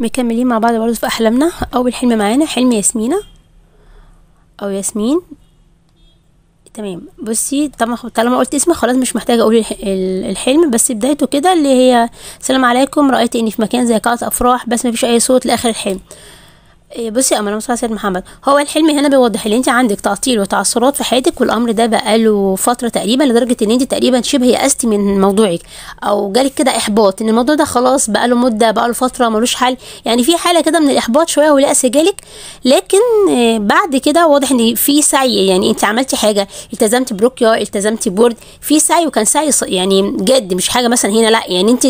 مكملين مع بعض برضه في أحلامنا. أول حلم معانا حلم ياسمينة أو ياسمين. تمام. بصي طبعا طالما قلت اسمي خلاص مش محتاجة أقول الح- ال- الحلم بس بدايته كده اللي هي السلام عليكم رأيت إني في مكان زي قاعة أفراح بس مفيش أي صوت لآخر الحلم. بصي يا امل مصطفى محمد هو الحلم هنا بيوضح ان أنت عندك تعطيل وتعثرات في حياتك والأمر ده بقاله فترة تقريبا لدرجة إن أنت تقريبا شبه يأستي من موضوعك أو جالك كده إحباط إن الموضوع ده خلاص بقاله مدة بقاله فترة ملوش حل يعني في حالة كده من الإحباط شوية واليأس جالك لكن آه، بعد كده واضح إن في سعي يعني أنت عملتي حاجة التزمتي برقيه التزمتي بورد في سعي وكان سعي يعني جد مش حاجة مثلا هنا لأ يعني أنت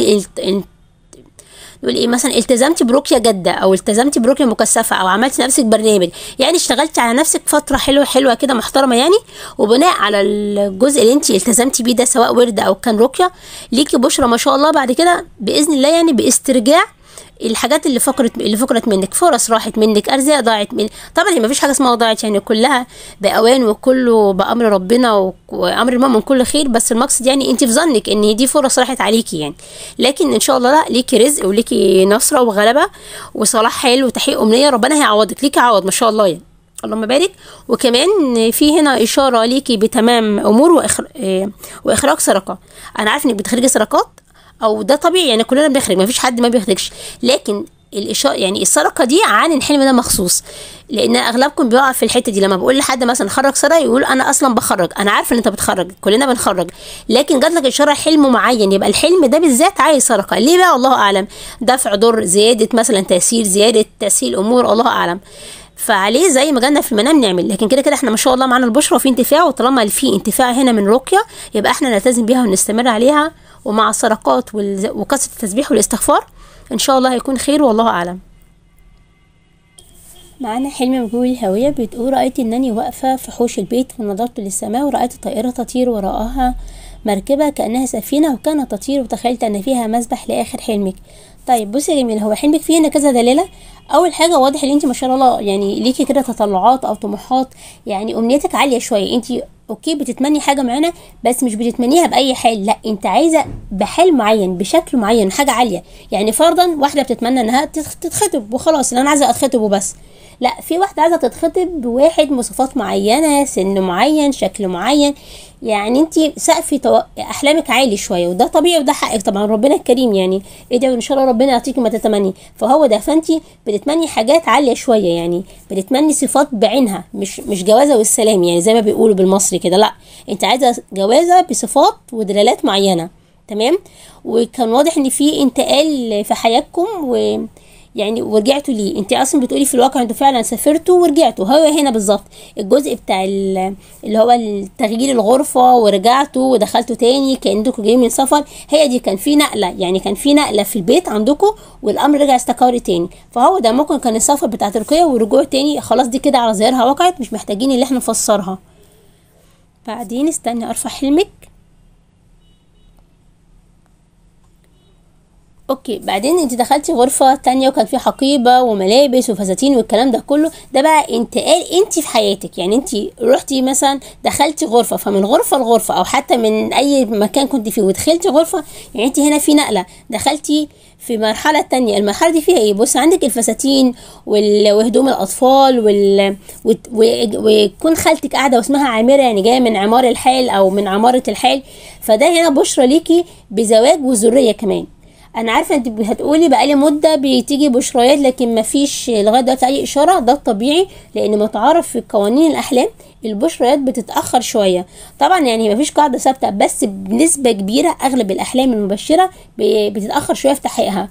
نقول إيه مثلا التزمتي برقيه جادة أو التزمتي برقيه مكثفة أو عملتي لنفسك برنامج يعني اشتغلتي على نفسك فترة حلوة حلوة كده محترمة يعني وبناء على الجزء اللي انت التزمتي بيه ده سواء ورد أو كان رقيه ليكي بشرى ما شاء الله بعد كده بإذن الله يعني باسترجاع الحاجات اللي فقرت اللي فقرت منك. فرص راحت منك أرزاق ضاعت من. طبعا هي مفيش حاجة اسمها ضاعت يعني كلها بأوان وكله بأمر ربنا وأمر المؤمن كل خير بس المقصد يعني أنت في ظنك إن دي فرص راحت عليكي يعني. لكن إن شاء الله لا ليكي رزق وليكي نصرة وغلبة وصلاح حلو وتحقيق أمنية ربنا هيعوضك. ليكي عوض ما شاء الله يعني. اللهم بارك. وكمان في هنا إشارة ليكي بتمام أمور وإخر... آه، وإخراج سرقه أنا عارف إنك بتخرجي سرقات أو ده طبيعي يعني كلنا بنخرج ما فيش حد ما بيخرجش. لكن الاشاره يعني السرقه دي عن الحلم ده مخصوص. لأن أغلبكم بيقع في الحتة دي. لما بقول لحد مثلا خرج سرقه يقول أنا أصلا بخرج. أنا عارفه إن أنت بتخرج كلنا بنخرج. لكن جات لك إشارة حلم معين يبقى الحلم ده بالذات عايز سرقه ليه بقى؟ الله أعلم. دفع ضر زيادة مثلا تأثير زيادة تسهيل امور الله أعلم. فعليه زي ما جالنا في المنام نعمل. لكن كده كده إحنا ما شاء الله معانا البشرى وفي انتفاع. وطالما في انتفاع هنا من رقية يبقى إحنا نلتزم بيها ونستمر عليها. ومع الصدقات وكثره التسبيح والاستغفار إن شاء الله هيكون خير والله أعلم. معانا حلم بجوي الهوية بتقول رأيت أنني واقفة في حوش البيت ونظرت للسماء ورأيت طائرة تطير وراءها مركبة كأنها سفينة وكانت تطير وتخيلت أن فيها مسبح لآخر حلمك. طيب بصي يا جميل هو حلمك فيه هنا كذا دلالة أول حاجة واضح إن أنت ما شاء الله يعني ليكي كده تطلعات أو طموحات يعني أمنيتك عالية شوية. أنت okay بتتمني حاجة معينة بس مش بتتمنيها بأي حال لأ انت عايزة بحال معين بشكل معين حاجة عالية. يعني فرضا واحدة بتتمنى تتخ- تتخطب وخلاص إن أنا عايزة أتخطب وبس. لا في واحدة عايزة تتخطب بواحد مواصفات معينة سن معين شكل معين. يعني انت سقف تو... أحلامك عالي شوية وده طبيعي وده حقك طبعا ربنا الكريم يعني. ادعي إن شاء الله ربنا يعطيكي ما تتمني. فهو ده فانت بتتمني حاجات عالية شوية يعني. بتتمني صفات بعينها مش مش جوازة والسلام يعني زي ما بيقولوا بالمصري كده لا. انت عايزة جوازة بصفات ودلالات معينة تمام؟ وكان واضح إن في انتقال في حياتكم و يعني ورجعتوا ليه؟ انت أصلا بتقولي في الواقع أنتوا فعلا سافرتوا ورجعتوا. هو هنا بالظبط. الجزء بتاع ال- اللي هو التغيير الغرفة ورجعتوا ودخلتوا تاني كأنكم جايين من سفر هي دي كان في نقلة. يعني كان في نقلة في البيت عندكم والأمر رجع استقر تاني. فهو ده ممكن كان السفر بتاع تركيا والرجوع تاني. خلاص دي كده على ظاهرها وقعت مش محتاجين اللي إحنا نفسرها. بعدين استني أرفع حلمك. أوكي بعدين أنت دخلتي غرفة تانية وكان في حقيبة وملابس وفساتين والكلام ده كله ده بقى انتقال أنت في حياتك. يعني أنت رحتي مثلا دخلتي غرفة فمن غرفة لغرفة أو حتى من أي مكان كنت فيه ودخلتي غرفة يعني أنت هنا في نقلة. دخلتي في مرحلة تانية. المرحلة دي فيها إيه؟ بص عندك الفساتين وهدوم الأطفال وال... ويكون خالتك قاعدة واسمها عامرة يعني جاية من عمار الحال أو من عمارة الحال. فده هنا بشرى ليكي بزواج وذرية كمان. أنا عارفة أنت هتقولي بقالي مدة بتيجي بشريات لكن مفيش لغاية دلوقتي أي إشارة. ده الطبيعي لأن متعارف في قوانين الأحلام البشريات بتتأخر شوية. طبعا يعني مفيش قاعدة ثابتة بس بنسبة كبيرة أغلب الأحلام المبشرة بتتأخر شوية في تحقيقها.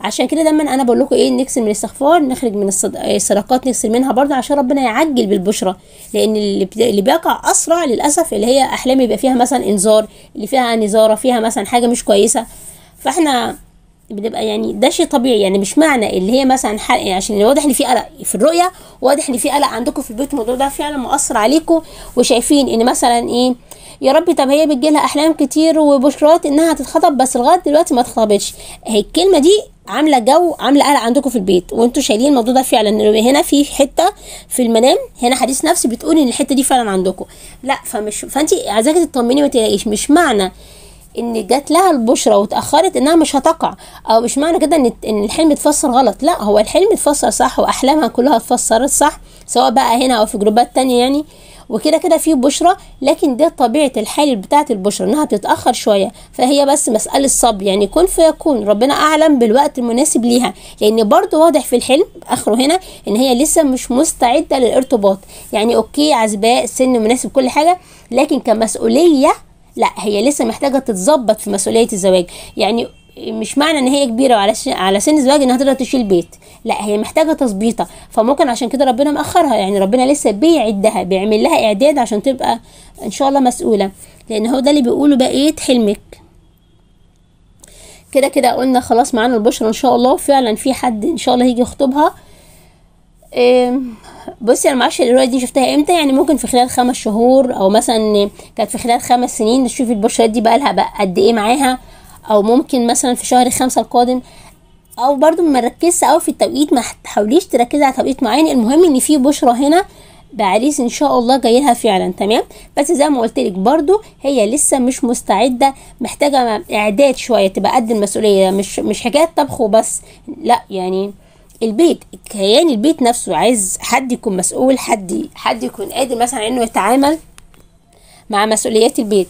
عشان كده دايما أنا بقول لكم إيه نكسر من الاستغفار نخرج من الصدقات نكسر منها برضه عشان ربنا يعجل بالبشرى لأن اللي بيقع أسرع للأسف اللي هي أحلام يبقى فيها مثلا إنذار اللي فيها نزارة فيها مثلا حاجة مش كويسة. فاحنا بنبقى يعني ده شيء طبيعي يعني مش معنى اللي هي مثلا حرق يعني عشان واضح إن في قلق في الرؤية واضح إن في قلق عندكم في البيت الموضوع ده فعلا مؤثر عليكم وشايفين إن مثلا إيه يا ربي طب هي بتجيلها أحلام كتير وبشرات إنها تتخطب بس لغاية دلوقتي ما اتخطبتش. هي الكلمة دي عاملة جو عاملة قلق عندكم في البيت وأنتوا شايلين الموضوع ده فعلا. هنا في حتة في المنام هنا حديث نفسي بتقول إن الحتة دي فعلا عندكم. لا فمش فانت عايزاكي تطمني ما تلاقيش مش معنى إن جات لها البشرى واتأخرت إنها مش هتقع. أو مش معنى كده إن إن الحلم اتفسر غلط. لا هو الحلم اتفسر صح وأحلامها كلها اتفسرت صح سواء بقى هنا أو في جروبات تانية يعني. وكده كده في بشرة لكن ده طبيعة الحال بتاعة البشرة إنها بتتأخر شوية. فهي بس مسألة صبر يعني كن فيكون. ربنا أعلم بالوقت المناسب ليها. لأن برضو واضح في الحلم آخره هنا إن هي لسه مش مستعدة للارتباط. يعني أوكي عزباء سن مناسب كل حاجة لكن كمسؤولية لا هي لسه محتاجة تتظبط في مسؤولية الزواج. يعني مش معنى إن هي كبيرة وعلى. على سن الزواج إنها تقدر تشيل بيت. لا هي محتاجة تظبيطة. فممكن عشان كده ربنا مأخرها. يعني ربنا لسه بيعدها بيعمل لها إعداد عشان تبقى إن شاء الله مسؤولة. لأن هو ده اللي بيقوله بقية حلمك. كده كده قلنا خلاص معانا البشرة إن شاء الله. فعلا في حد إن شاء الله هيجي يخطبها. بصي أنا معرفش الرواية دي شفتها إمتى يعني ممكن في خلال خمس شهور أو مثلا كانت في خلال خمس سنين تشوفي البشرات دي بقى لها بقى قد إيه معاها أو ممكن مثلا في شهر خمسة القادم. أو برضو ما نركزش قوي في التوقيت ما تحاوليش تركزي على توقيت معين. المهم إن في بشرة هنا بعريس إن شاء الله جاي لها فعلا تمام؟ بس زي ما قلت لك برضو هي لسه مش مستعدة محتاجة إعداد شوية تبقى قد المسؤولية مش مش حكاية طبخ وبس لأ يعني البيت كيان البيت نفسه عايز حد يكون مسؤول حد حد يكون قادر مثلا إنه يتعامل مع مسؤوليات البيت.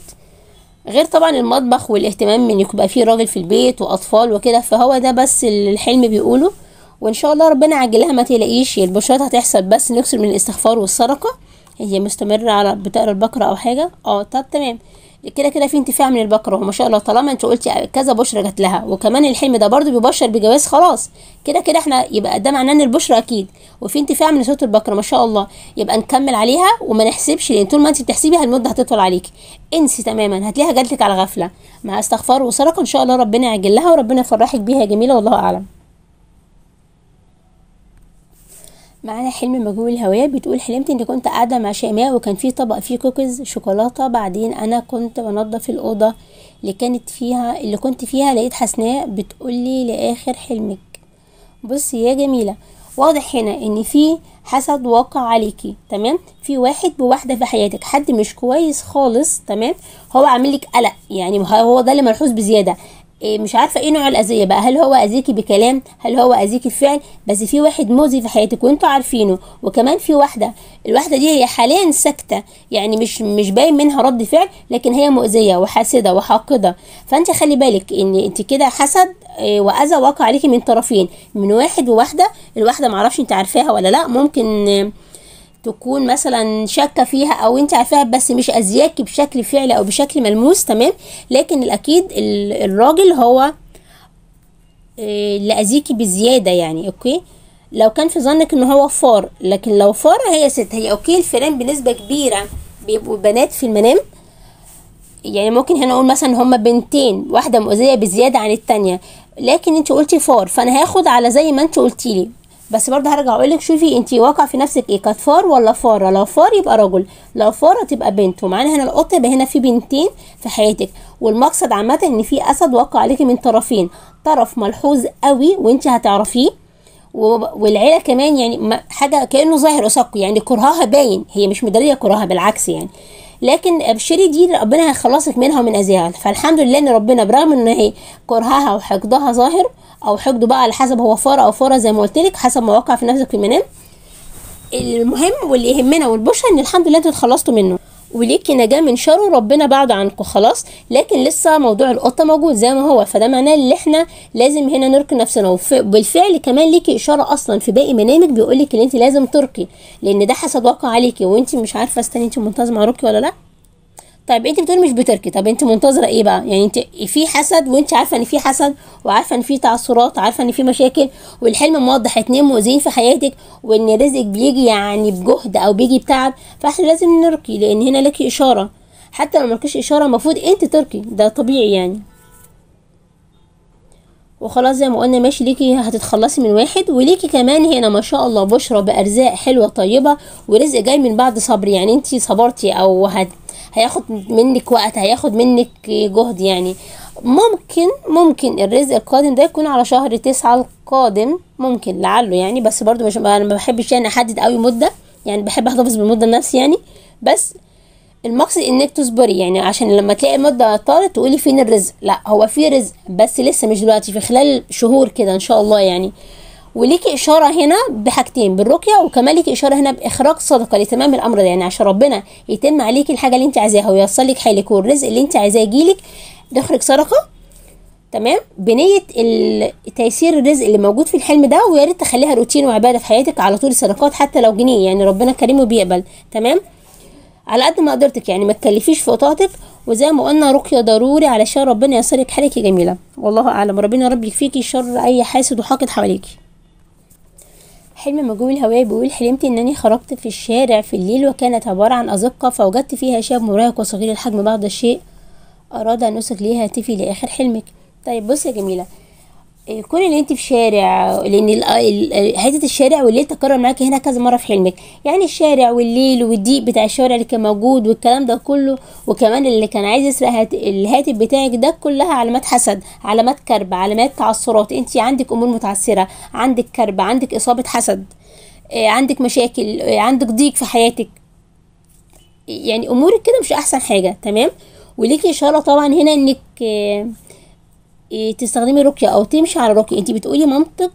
غير طبعا المطبخ والاهتمام من يبقى فيه راجل في البيت وأطفال وكده فهو ده بس الحلم بيقوله. وإن شاء الله ربنا يعجلها ما تقلقيش البشرات هتحصل بس نكسر من الاستغفار والسرقه هي مستمرة على بتقرأ البقرة أو حاجة؟ آه طب تمام. كده كده في انتفاع من البقره وما شاء الله طالما انت قلتي كذا بشرة جات لها وكمان الحلم ده برضو بيبشر بجواز خلاص. كده كده إحنا يبقى ده معناه ان البشرة أكيد. وفي انتفاع من صوت البقره ما شاء الله يبقى نكمل عليها وما نحسبش لأن طول ما انت بتحسبيها المدة هتطول عليكي انسي تماما هتلاقيها جاتلك على غفلة. مع استغفار وسرقه إن شاء الله ربنا يعجل لها وربنا يفرحك بيها يا جميلة والله أعلم. معانا حلم مجهول الهوية بتقول حلمت إني كنت قاعدة مع شيماء وكان في طبق فيه كوكيز شوكولاتة. بعدين أنا كنت بنضف الأوضة اللي كانت فيها اللي كنت فيها لقيت حسناء بتقولي لآخر حلمك. بصي يا جميلة واضح هنا إن في حسد واقع عليكي تمام؟ في واحد بواحدة في حياتك حد مش كويس خالص تمام؟ هو عامل لك قلق يعني هو ده اللي ملحوظ بزيادة. مش عارفة إيه نوع الأذية بقى. هل هو أذيكي بكلام؟ هل هو أذيكي بفعل؟ بس في واحد مؤذي في حياتك وأنتوا عارفينه. وكمان في واحدة. الواحدة دي هي حاليا ساكتة. يعني مش مش باين منها رد فعل لكن هي مؤذية وحاسدة وحاقدة. فأنت خلي بالك إن أنت كده حسد إيه وأذى واقع عليكي من طرفين. من واحد وواحدة. الواحدة معرفش أنت عارفاها ولا لأ. ممكن إيه تكون مثلا شاكة فيها أو أنت عارفاها بس مش اذياكي بشكل فعلي أو بشكل ملموس تمام؟ لكن الأكيد الراجل هو اللي اذيكي بزيادة يعني okay؟ لو كان في ظنك إن هو فار لكن لو فار هي ست هي okay الفئران بنسبة كبيرة بيبقوا بنات في المنام. يعني ممكن هنا أقول مثلا هما بنتين واحدة مؤذية بزيادة عن التانية. لكن أنت قلتي فار فأنا هاخد على زي ما أنت قلتي لي بس برضه هرجع أقول لك شوفي انت واقع في نفسك إيه كانت فار ولا فارة؟ لو فار يبقى رجل لو فارة تبقى بنت. ومعانا هنا القط يبقى هنا في بنتين في حياتك. والمقصد عامة إن في أسد واقع عليكي من طرفين طرف ملحوظ قوي وانت هتعرفيه. والعيلة كمان يعني حاجة كأنه ظاهر قصادكم يعني كرهها باين. هي مش مداريه كرهها بالعكس يعني. لكن أبشري دي ربنا هيخلصك منها ومن أذيها فالحمد لله إن ربنا برغم إن هي كرهها وحقدها ظاهر أو حقده بقى على حسب هو فاره أو فارة زي ما قلت لك حسب ما وقع في نفسك في المنام المهم واللي يهمنا والبشرى إن الحمد لله أنتوا اتخلصتوا منه. وليكي نجاة من شره ربنا بعد عنكم خلاص؟ لكن لسه موضوع القطة موجود زي ما هو فده معناه إن إحنا لازم هنا نركي نفسنا. وبالفعل كمان ليكي إشارة أصلا في باقي منامك بيقولك إن انت لازم تركي لأن ده حسد واقع عليكي. وانت مش عارفة استني انت منتظمة ركي ولا لأ؟ طيب انت بتقولي مش بتركي. طب انت منتظرة إيه بقى؟ يعني انت في حسد وانت عارفة ان في حسد وعارفة ان في تعثرات عارفه ان في مشاكل والحلم موضح اتنين مؤذيين في حياتك وان رزقك بيجي يعني بجهد أو بيجي بتعب فاحنا لازم نركي لأن هنا لك اشارة. حتى لو ملكيش اشارة المفروض انت تركي. ده طبيعي يعني. وخلاص زي ما قلنا ماشي ليكي هتتخلصي من واحد وليكي كمان هنا ما شاء الله بشرى بأرزاق حلوة طيبة ورزق جاي من بعد صبر. يعني انت صبرتي أو هت هياخد منك وقت هياخد منك جهد يعني. ممكن ممكن الرزق القادم ده يكون على شهر تسعة القادم ممكن لعله يعني. بس برضو مش أنا ما بحبش يعني أحدد قوي مدة يعني بحب أحتفظ بالمده لنفسي يعني. بس المقصد إنك تصبري يعني عشان لما تلاقي المده طارت تقولي فين الرزق. لا هو في رزق بس لسه مش دلوقتي في خلال شهور كده إن شاء الله يعني. وليكي إشارة هنا بحاجتين بالرقية وكمان ليكي إشارة هنا بإخراج صدقة لتمام الأمر ده. يعني عشان ربنا يتم عليكي الحاجة اللي انت عايزاها ويوصل لك حالك والرزق اللي انت عايزاه يجيلك نخرج صدقة. تمام؟ بنية تيسير الرزق اللي موجود في الحلم ده ويا ريت تخليها روتين وعبادة في حياتك على طول صدقات حتى لو جنيه يعني ربنا كريم وبيقبل. تمام؟ على قد ما قدرتك يعني ما تكلفيش في طاقتك وزي ما قلنا رقية ضروري علشان ربنا ييسرك حالك جميلة. والله أعلم ربنا رب يكفيكي شر أي حاسد وحاقد حواليكي. حلم مجهول الهوية بيقول حلمت إنني خرجت في الشارع في الليل وكانت عبارة عن أزقة فوجدت فيها شاب مراهق وصغير الحجم بعض الشيء. أراد أن يوصل لي هاتفي لآخر حلمك. طيب بصي يا جميلة. كون ان انت في شارع لأن حتة الشارع والليل تكرر معاكي هنا كذا مرة في حلمك. يعني الشارع والليل والضيق بتاع الشارع اللي كان موجود والكلام ده كله وكمان اللي كان عايز يسرق هات- الهاتف بتاعك ده كلها علامات حسد علامات كرب علامات تعثرات. انت عندك أمور متعثرة عندك كرب عندك إصابة حسد إيه، عندك مشاكل إيه، عندك ضيق في حياتك. يعني أمورك كده مش أحسن حاجة تمام؟ وليكي إشارة طبعا هنا إنك آه، تستخدمي رقية أو تمشي على رقية انت بتقولي مامتك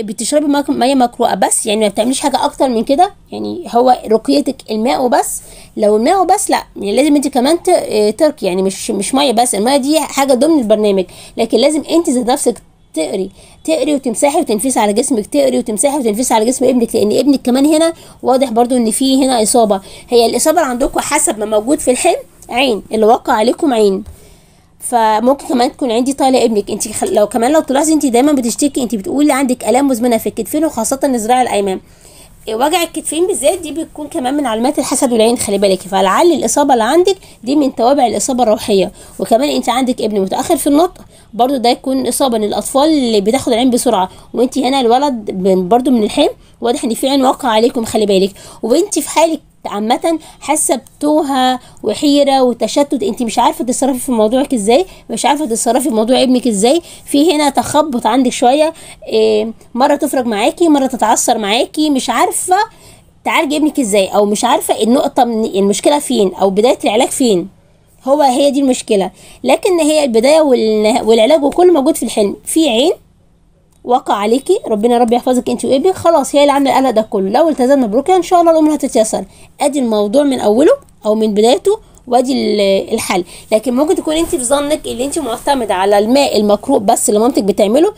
بتشربي مك- مية مقروءه بس يعني ما بتعمليش حاجة أكتر من كده؟ يعني هو رقيتك الماء وبس. لو الماء وبس لا يعني لازم انت كمان إيه، تركي. يعني مش مش مية بس المية دي حاجة ضمن البرنامج. لكن لازم انت ذات نفسك تقري. تقري وتمسحي وتنفسي على جسمك. تقري وتمسحي وتنفسي على جسم ابنك. لأن ابنك كمان هنا واضح برضو إن في هنا إصابة. هي الإصابة اللي عندكم حسب ما موجود في الحلم عين. اللي وقع عليكم عين. فممكن كمان تكون عندي طالع ابنك. انت. لو كمان لو تلاحظي انت دايما بتشتكي انت بتقولي عندك آلام مزمنة في الكتفين وخاصة الذراع الأيمن. وجع الكتفين بالذات دي بتكون كمان من علامات الحسد والعين خلي بالك. فلعل الإصابة اللي عندك دي من توابع الإصابة الروحية. وكمان انت عندك ابن متأخر في النطق برضو ده يكون إصابة للاطفال اللي بتاخد العين بسرعة. وانت هنا الولد برضو من الحلم واضح ان في عين واقع عليكم خلي بالك. وانت في حالك عامة حاسة بتوهة وحيرة وتشتت. انت مش عارفة تتصرفي في موضوعك إزاي مش عارفة تتصرفي في موضوع ابنك إزاي. في هنا تخبط عندك شوية إيه مرة تفرج معاكي مرة تتعثر معاكي. مش عارفة تعالجي ابنك إزاي أو مش عارفة النقطة من المشكلة فين أو بداية العلاج فين. هو هي دي المشكلة. لكن هي البداية والنها- والعلاج وكله موجود في الحلم. في عين وقع عليكي. ربنا رب يحفظك. انت وابنك. خلاص هي اللي عاملة القلق ده كله. لو التزمنا برقيه إن شاء الله الأمور هتتيسر. أدي الموضوع من أوله أو من بدايته وأدي ال- الحل. لكن ممكن تكون انت في ظنك اللي انت معتمدة على الماء المقروء بس اللي مامتك بتعمله.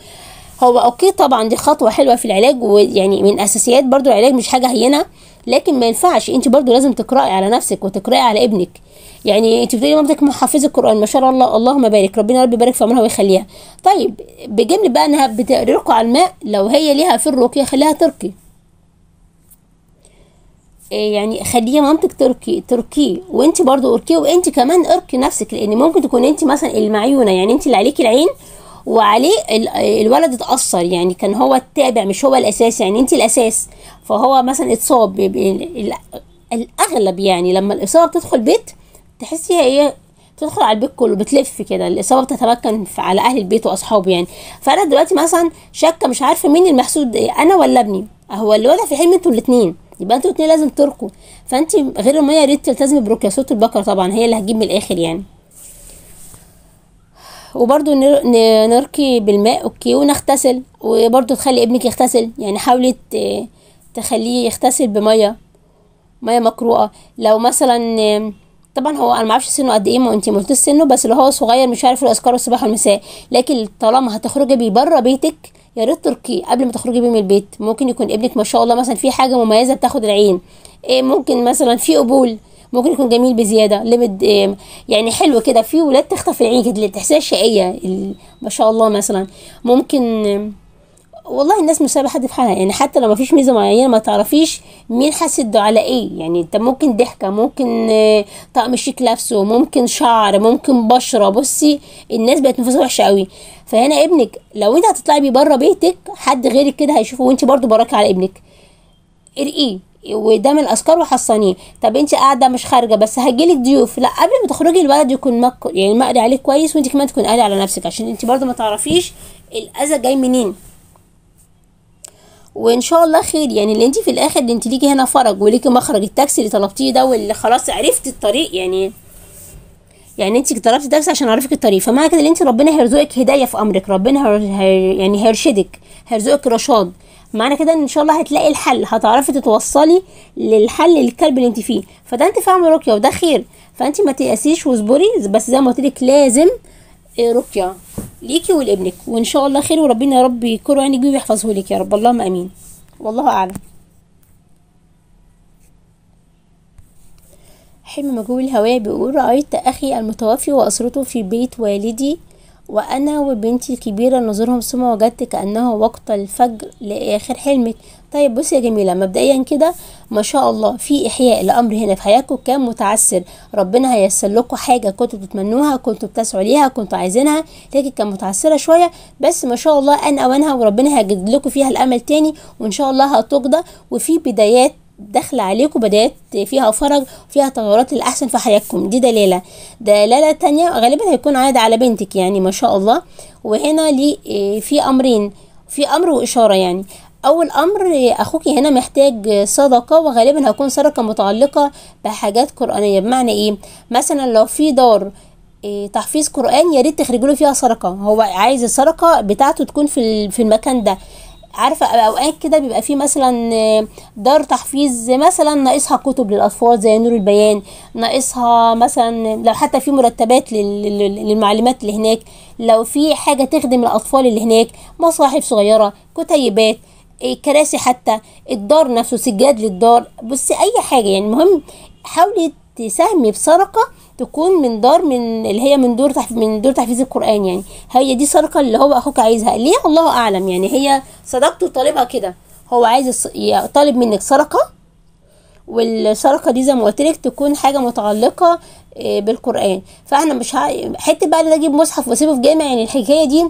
هو أوكي طبعا دي خطوة حلوة في العلاج ويعني من أساسيات برضو العلاج مش حاجة هينة. لكن ما ينفعش. انت برضو لازم تقرأي على نفسك وتقرأي على ابنك. يعني انت بتقولي مامتك محفظه القرآن ما شاء الله اللهم بارك ربنا رب يبارك في عمرها ويخليها. طيب بجمله بقى إنها بترقى على الماء لو هي ليها في الرقية خليها ترقي إيه يعني خليه مامتك تركي تركيه وانت برضو اركيه وانت كمان اركي نفسك لأن ممكن تكون انت مثلا المعيونة يعني انت اللي عليكي العين وعليه ال- الولد اتأثر يعني كان هو التابع مش هو الأساس يعني انت الأساس. فهو مثلا اتصاب الأغلب يعني لما الإصابة بتدخل بيت تحسي هي إيه تدخل على البيت كله بتلف كده. الإصابة بتتمكن على أهل البيت وأصحابه يعني. فأنا دلوقتي مثلا شاكة مش عارفة مين المحسود إيه، أنا ولا ابني؟ هو الوضع في الحلم أنتوا الاتنين. يبقى أنتوا الاتنين لازم تركوا. فانت غير المية يا ريت تلتزمي برقية صوت البقرة طبعا هي اللي هتجيب من الآخر يعني. وبرضو نركي بالماء أوكي ونغتسل. وبرضو تخلي ابنك يغتسل. يعني حاولي تخليه يغتسل بمية. مية مقروءه لو مثلا طبعا هو أنا ما أعرفش سنه قد إيه ما انت قلتيش سنه بس اللي هو صغير مش عارف الأذكار الصباح والمساء. لكن طالما هتخرجي بيه بره بيتك يا ريت تركيه قبل ما تخرجي بيه من البيت. ممكن يكون ابنك ما شاء الله مثلا في حاجة مميزة بتاخد العين. إيه ممكن مثلا في قبول ممكن يكون جميل بزيادة. ليميت إيه يعني حلو كده. في ولاد تخطف العين كده تحسها شقية ما شاء الله مثلا. ممكن والله الناس مش سايبه حد في حالها. يعني حتى لو ما فيش ميزة معينة ما تعرفيش مين حاسد على إيه. يعني أنت ممكن ضحكة ممكن آه، طقم شيك لابسه ممكن شعر ممكن بشرة. بصي الناس بقت نفوسها وحشة قوي. فهنا ابنك لو أنت هتطلعي بيه بره بيتك حد غيرك كده هيشوفه وأنت برضو براكي على ابنك. ارقيه. وقدام الأذكار وحصنيه طب أنت قاعدة مش خارجة بس هيجيلك ضيوف. لا قبل ما تخرجي الولد يكون مك... يعني مقري عليه كويس وأنت كمان تكون قاري على نفسك. عشان أنت برضو ما تعرفيش الأذى جاي منين. وإن شاء الله خير. يعني اللي انت في الآخر اللي انت ليكي هنا فرج وليكي مخرج التاكسي اللي طلبتيه ده واللي خلاص عرفتي الطريق يعني يعني انت طلبتي تاكسي عشان اعرفك الطريق. فمعنى كده ان انت ربنا هيرزقك هداية في أمرك. ربنا هير هير يعني هيرشدك هيرزقك رشاد. معنى كده إن شاء الله هتلاقي الحل هتعرفي تتوصلي للحل للكلب اللي انت فيه. فده انت فاهمة رقية وده خير. فانت ما تيأسيش واصبري بس زي ما قلت لك لازم رقية. ليكي ولابنك وإن شاء الله خير وربنا يا رب يكون عينك بيه ويحفظه لك يا رب. اللهم آمين. والله أعلم. حلم مجهول الهوية بيقول رأيت أخي المتوفي وأسرته في بيت والدي. وأنا وبنتي الكبيرة نزورهم ثم وجدت كأنه وقت الفجر لآخر حلمك طيب بصي يا جميلة مبدئيا كده ما شاء الله في إحياء لأمر هنا في حياتكم كان متعسر. ربنا هيسر لكم حاجة كنتوا بتتمنوها كنتوا بتسعوا ليها كنتوا عايزينها لكن كان متعسرة شوية. بس ما شاء الله أن أوانها وربنا هيجد لكم فيها الأمل تاني وإن شاء الله هتقضى. وفي بدايات داخله عليكم بدايات فيها فرج وفيها تغيرات للأحسن في حياتكم. دي دلالة. دلالة تانية غالبا هيكون عائد على بنتك يعني ما شاء الله. وهنا لي إيه، في أمرين. في أمر وإشارة يعني. أول أمر إيه، أخوكي هنا محتاج صدقة وغالبا هيكون صدقة متعلقة بحاجات قرآنية. بمعنى إيه؟ مثلا لو في دار إيه، تحفيظ قرآن يا ريت تخرجوا له فيها صدقة. هو عايز الصدقة بتاعته تكون في في المكان ده. عارفة أوقات كده بيبقى في مثلا آه، دار تحفيظ مثلا ناقصها كتب للأطفال زي نور البيان ناقصها مثلا لو حتى في مرتبات لل- لل- للمعلومات اللي هناك لو في حاجة تخدم الأطفال اللي هناك مصاحف صغيرة كتيبات إيه، كراسي حتى الدار نفسه سجاد للدار بصي أي حاجة يعني. المهم حاولي تساهمي بسرقه تكون من دار من اللي هي من دور تحف من دور تحفيظ القرآن يعني. هي دي سرقه اللي هو أخوك عايزها. ليه؟ الله أعلم. يعني هي صداقته طالبها كده. هو عايز طالب منك سرقه والسرقه دي زي ما قلت لك تكون حاجة متعلقة آه، بالقرآن. فاحنا مش ه... حتة بقى أجيب مصحف وأسيبه في جامع يعني الحكاية دي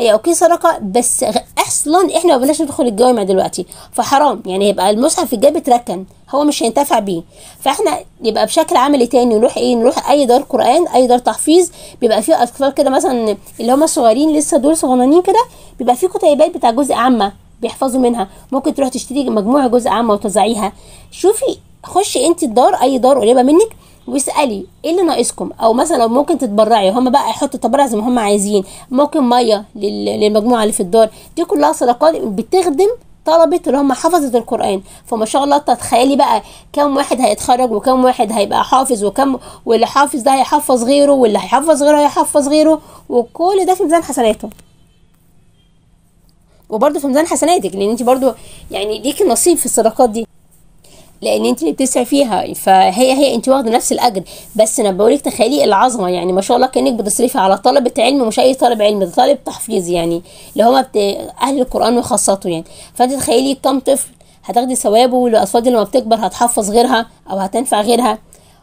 هي أوكي سرقه بس أصلا إحنا ما بلاش ندخل الجوامع دلوقتي. فحرام يعني يبقى المصحف في الجيب اتركن هو مش هينتفع بيه. فإحنا يبقى بشكل عملي تاني نروح إيه؟ نروح أي دار قرآن أي دار تحفيظ بيبقى فيه أطفال كده مثلا اللي هم الصغيرين لسه دول صغننين كده بيبقى فيه كتيبات بتاع جزء عامة بيحفظوا منها. ممكن تروح تشتري مجموعة جزء عامة وتوزعيها. شوفي خشي انت الدار أي دار قريبة منك واسألي إيه اللي ناقصكم؟ أو مثلا ممكن تتبرعي هم بقى يحطوا تبرع زي ما هم عايزين. ممكن مية لل- للمجموعة اللي في الدار دي كلها صدقات بتخدم طلبة اللي هم حفظة القرآن. فما شاء الله تتخيلي بقى كم واحد هيتخرج وكم واحد هيبقى حافظ وكم واللي حافظ ده هيحفظ غيره واللي هيحفظ غيره هيحفظ غيره. وكل ده في ميزان حسناته. وبرده في ميزان حسناتك لأن أنت برده يعني ليكي نصيب في الصدقات دي. لأن أنت اللي بتسعي فيها. فهي هي أنت واخدة نفس الأجر. بس أنا بقولك تخيلي العظمة. يعني ما شاء الله كأنك بتصرفي على طلبة علم مش أي طالب علم ده طالب تحفيظ يعني اللي هما بت... أهل القرآن وخاصته يعني. فأنت تخيلي كم طفل هتاخدي ثوابه والأطفال دي لما بتكبر هتحفظ غيرها أو هتنفع غيرها.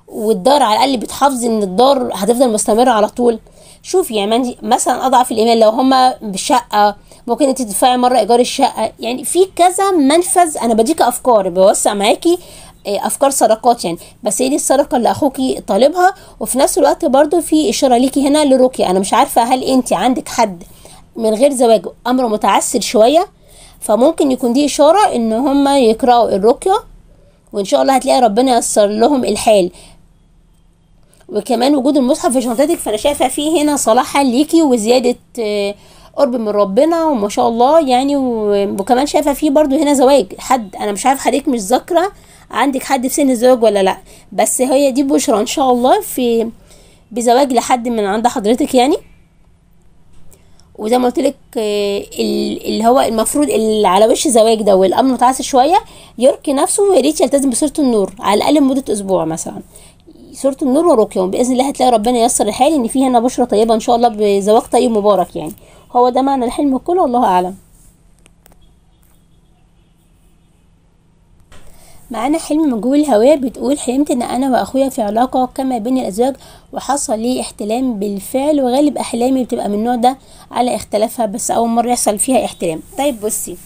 والدار على الأقل بتحافظي إن الدار هتفضل مستمرة على طول. شوفي يعني مثلا أضعف الإيمان لو هما بشقة ممكن انت تدفعي مرة إيجار الشقة. يعني في كذا منفذ. أنا بديك أفكار. بوسع معاكي إيه، أفكار صدقات يعني. بس هي دي الصدقه اللي أخوكي طالبها. وفي نفس الوقت برضو في إشارة ليكي هنا لرقيه أنا مش عارفة هل أنت عندك حد من غير زواج أمر متعسر شوية؟ فممكن يكون دي إشارة إن هما يقرأوا الرقيه وإن شاء الله هتلاقي ربنا ييسر لهم الحال. وكمان وجود المصحف في شنطتك فأنا شايفة فيه هنا صلاحا ليكي وزيادة آه، قرب من ربنا وما شاء الله يعني وكمان شايفة فيه برضو هنا زواج. حد أنا مش عارفة حضرتك مش ذاكرة عندك حد في سن الزواج ولا لأ؟ بس هي دي بشرى إن شاء الله في بزواج لحد من عند حضرتك يعني. وزي ما قلت لك آه، ال- اللي هو المفروض اللي على وش زواج ده والأمر متعسر شوية يركي نفسه ويا ريت يلتزم بسورة النور على الأقل لمدة أسبوع مثلا. سورة النور ورقيه بإذن الله هتلاقي ربنا ييسر الحال إن في هنا بشرى طيبة إن شاء الله بزواج طيب مبارك يعني. هو ده معنى الحلم كله والله أعلم. معانا حلم من جوه الهواء بتقول حلمت إن أنا وأخويا في علاقة كما بين الأزواج وحصل لي احتلام بالفعل وغالب أحلامي بتبقى من النوع ده على اختلافها بس أول مرة يحصل فيها احتلام. طيب بصي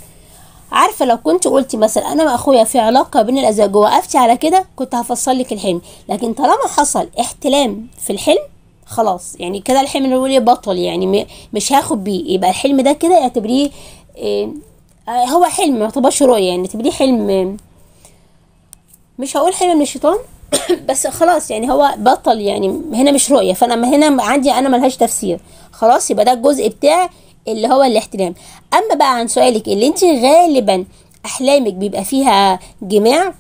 عارفة لو كنت قلتي مثلا أنا وأخويا في علاقة بين الأزواج ووقفتي على كده كنت هفصل لك الحلم. لكن طالما حصل احتلام في الحلم خلاص. يعني كده الحلم بيقول بطل يعني مش هاخد بيه. يبقى الحلم ده كده اعتبريه آه، هو حلم ما يعتبرش رؤية. يعني تبديه حلم مش هقول حلم من الشيطان بس خلاص يعني هو بطل يعني هنا مش رؤية. فأنا هنا عندي أنا ملهاش تفسير. خلاص يبقى ده الجزء بتاعي اللي هو الاحتلام. أما بقى عن سؤالك اللي أنت غالبا أحلامك بيبقى فيها جماع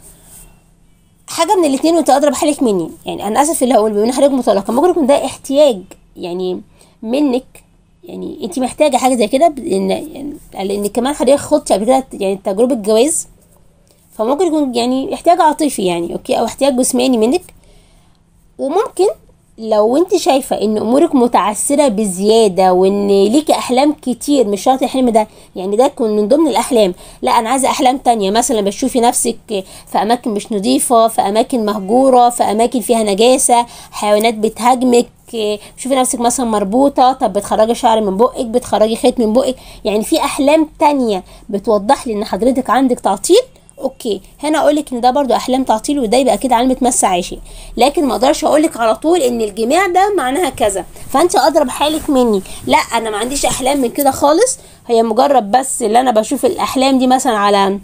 حاجة من الاثنين وانت اضرب حالك مني. يعني أنا أسف اللي هقول بما إن حضرتك مطلقه ممكن يكون ده احتياج يعني منك. يعني أنت محتاجة حاجة زي كده لأن يعني لأن كمان حضرتك خدتي قبل كده يعني تجربة جواز. فممكن يكون يعني احتياج عاطفي يعني أوكي؟ أو احتياج جسماني منك. وممكن لو انت شايفة ان امورك متعسرة بزيادة وان ليكي احلام كتير مش شرط الحلم ده يعني ده يكون من ضمن الاحلام. لا أنا عايزة احلام تانية. مثلا بتشوفي نفسك في اماكن مش نظيفة في اماكن مهجورة في اماكن فيها نجاسة حيوانات بتهاجمك شوفي نفسك مثلا مربوطة طب بتخرجي شعر من بقك بتخرجي خيط من بقك. يعني في احلام تانية بتوضح لي ان حضرتك عندك تعطيل؟ okay هنا أقول لك ان ده برضو احلام تعطيل وده يبقى كده علامة مس عاشق لكن ما أقدرش أقول لك على طول ان الجماع ده معناها كذا. فانت اضرب حالك مني. لا أنا ما عنديش احلام من كده خالص. هي مجرد بس اللي أنا بشوف الاحلام دي مثلا على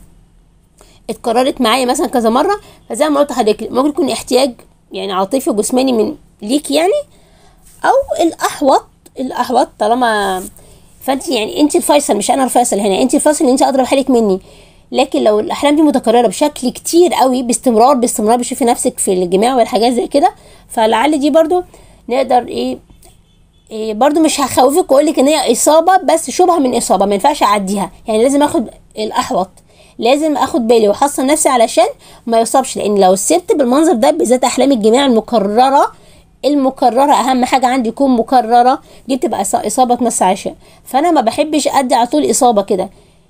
اتكررت معايا مثلا كذا مرة. فزي ما قلت لحضرتك ممكن يكون احتياج يعني عاطفي وجسماني من ليك يعني أو الأحوط الأحوط طالما فانت يعني أنت الفيصل مش أنا الفيصل هنا. أنت الفيصل إن أنت أضرب حالك مني. لكن لو الأحلام دي متكررة بشكل كتير قوي باستمرار باستمرار بتشوفي نفسك في الجماع والحاجات زي كده فلعل دي برضو نقدر إيه, إيه برضو مش هخوفك واقول لك إن هي إصابة بس شبهة من إصابة ما ينفعش أعديها. يعني لازم آخد الأحوط لازم آخد بالي وأحصن نفسي علشان ما يصابش. لأن لو سبت بالمنظر ده بالذات أحلام الجماع المكررة المكررة أهم حاجة عندي يكون مكررة دي بتبقى إصابة مس عشاء فأنا ما بحبش أدي على طول إصابة كده.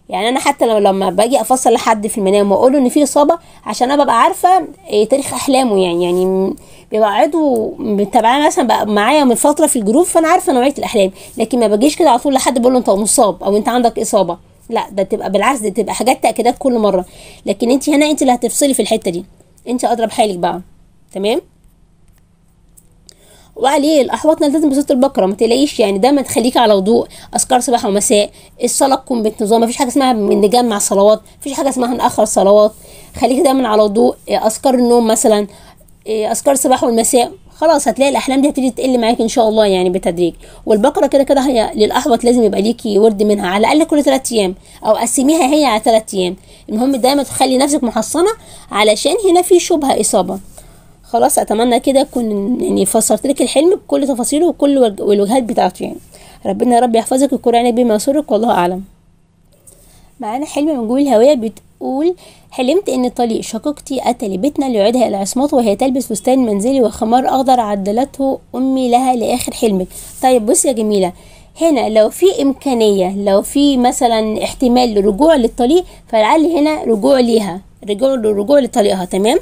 يعني أنا حتى لو لما باجي أفصل لحد في المنام واقول له إن في إصابة عشان أنا ببقى عارفة إيه تاريخ أحلامه يعني. يعني بيبقى عضو متابعاه مثلا بقى معايا من فترة في الجروب فأنا عارفة نوعية الأحلام. لكن ما باجيش كده على طول لحد بقول له أنت مصاب أو أنت عندك إصابة. لا ده تبقى بالعكس دي تبقى حاجات تأكيدات كل مرة. لكن أنت هنا أنت اللي هتفصلي في الحتة دي. أنت أضرب حالك بقى. تمام؟ وعليه الاحواط نلتزم بصوت البقرة ما تلاقيش يعني دايما تخليكي على وضوء أذكار صباح ومساء. الصلاة تكون بانتظام مفيش حاجة اسمها نجمع صلوات مفيش حاجة اسمها ناخر صلوات خليكي دايما على وضوء أذكار النوم مثلا أذكار الصباح والمساء. خلاص هتلاقي الأحلام دي هتبتدي تقل معاك إن شاء الله يعني بالتدريج. والبقرة كده كده هي للاحوط لازم يبقى ليكي ورد منها على الأقل كل 3 أيام أو قسميها هي على 3 أيام. المهم دايما تخلي نفسك محصنة علشان هنا في شبهة إصابة. خلاص أتمنى كده أكون يعني فسرت لك الحلم بكل تفاصيله وكل الوجهات بتاعته يعني. ربنا يا رب يحفظك ويكون عينك بما يسرك والله أعلم. معانا حلم من جوه الهوية بتقول حلمت إن طليق شقيقتي أتى لبيتنا ليعيدها إلى عصمته وهي تلبس فستان منزلي وخمار أخضر عدلته أمي لها لآخر حلمك. طيب بص يا جميلة هنا لو في إمكانية لو في مثلا احتمال لرجوع للطليق فلعل هنا رجوع ليها رجوع رجوع لطليقها تمام؟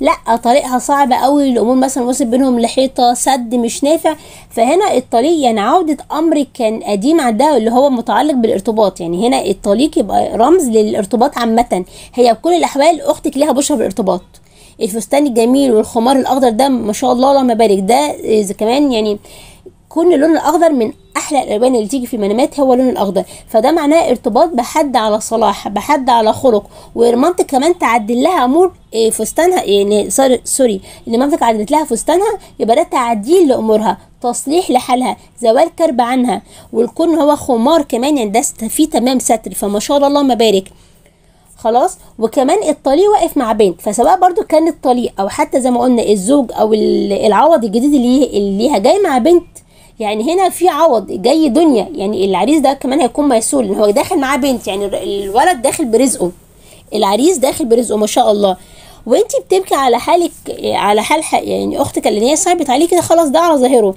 لا طريقها صعب قوي الأمور مثلا وصل بينهم لحيطة سد مش نافع. فهنا الطريق يعني عودة أمر كان قديم عندها اللي هو متعلق بالارتباط. يعني هنا الطليق يبقى رمز للارتباط عامة. هي بكل الأحوال أختك ليها بشرى بالارتباط الفستان الجميل والخمار الأخضر ده ما شاء الله اللهم بارك. ده كمان يعني كون اللون الأخضر من أحلى الألوان اللي تيجي في المنامات هو اللون الأخضر. فده معناه ارتباط بحد على صلاح بحد على خلق. ومامتك كمان تعدل لها أمور إيه فستانها يعني سوري إن مامتك عدلت لها فستانها يبقى ده تعديل لأمورها تصليح لحالها زوال كرب عنها. والكون هو خمار كمان يعني ده فيه تمام ستر فما شاء الله اللهم بارك. خلاص؟ وكمان الطليق واقف مع بنت فسواء برضو كان الطليق أو حتى زي ما قلنا الزوج أو العوض الجديد اللي ليها جاي مع بنت يعني هنا في عوض جاي دنيا يعني العريس ده كمان هيكون ميسور لأن هو داخل معاه بنت يعني الولد داخل برزقه العريس داخل برزقه ما شاء الله. وانت بتبكي على حالك على حال يعني أختك اللي هي صعبت عليه كده خلاص ده على ظاهره.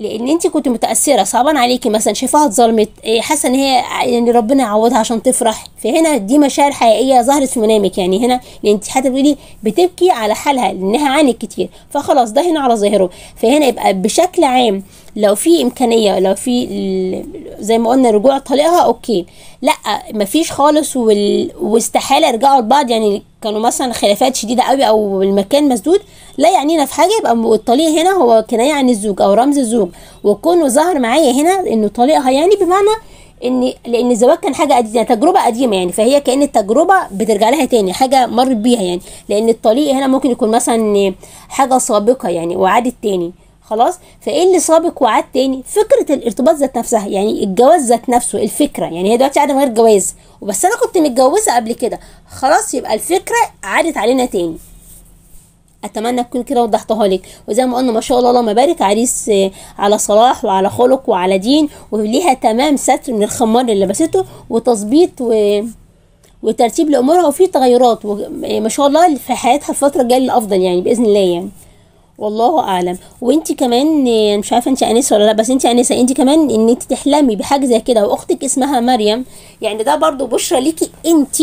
لأن أنت كنت متأثرة صعبان عليكي مثلا شايفاها اتظلمت حاسة إن هي يعني ربنا يعوضها عشان تفرح. فهنا دي مشاعر حقيقية ظهرت في منامك يعني هنا لأن أنت حتى بتقولي بتبكي على حالها لأنها عانت كتير. فخلاص ده هنا على ظاهره. فهنا يبقى بشكل عام لو في إمكانية لو في زي ما قلنا رجوع طليقها أوكي. لأ مفيش خالص وال... واستحالة يرجعوا لبعض يعني كانوا مثلا خلافات شديدة قوي أو المكان مسدود لا يعنينا في حاجة يبقى الطليق هنا هو كنايه عن الزوج أو رمز الزوج. وكونه ظهر معايا هنا إنه طليقها يعني بمعنى ان لأن الزواج كان حاجة قديمة يعني تجربة قديمة يعني. فهي كأن التجربة بترجع لها تاني حاجة مرت بيها يعني. لأن الطليق هنا ممكن يكون مثلا حاجة سابقة يعني وعادت تاني. خلاص؟ فإيه اللي سابق وعاد تاني؟ فكرة الارتباط ذات نفسها يعني الجواز ذات نفسه الفكرة. يعني هي دلوقتي قاعدة من غير جواز. وبس أنا كنت متجوزة قبل كده. خلاص يبقى الفكرة عادت علينا تاني. أتمنى اكون كده وضحتها لك. وزي ما قلنا ما شاء الله اللهم بارك عريس آه، على صلاح وعلى خلق وعلى دين وليها تمام ستر من الخمار اللي لبسته وتظبيط و... وترتيب لأمورها وفي تغيرات. وما شاء الله في حياتها الفترة الجاية الافضل يعني بإذن الله يعني. والله أعلم. وانت كمان مش عارفة انت أنسة ولا لأ بس انت أنسة انت كمان إن انت تحلمي بحاجة زي كده. وأختك اسمها مريم يعني ده برضو بشرى ليكي انت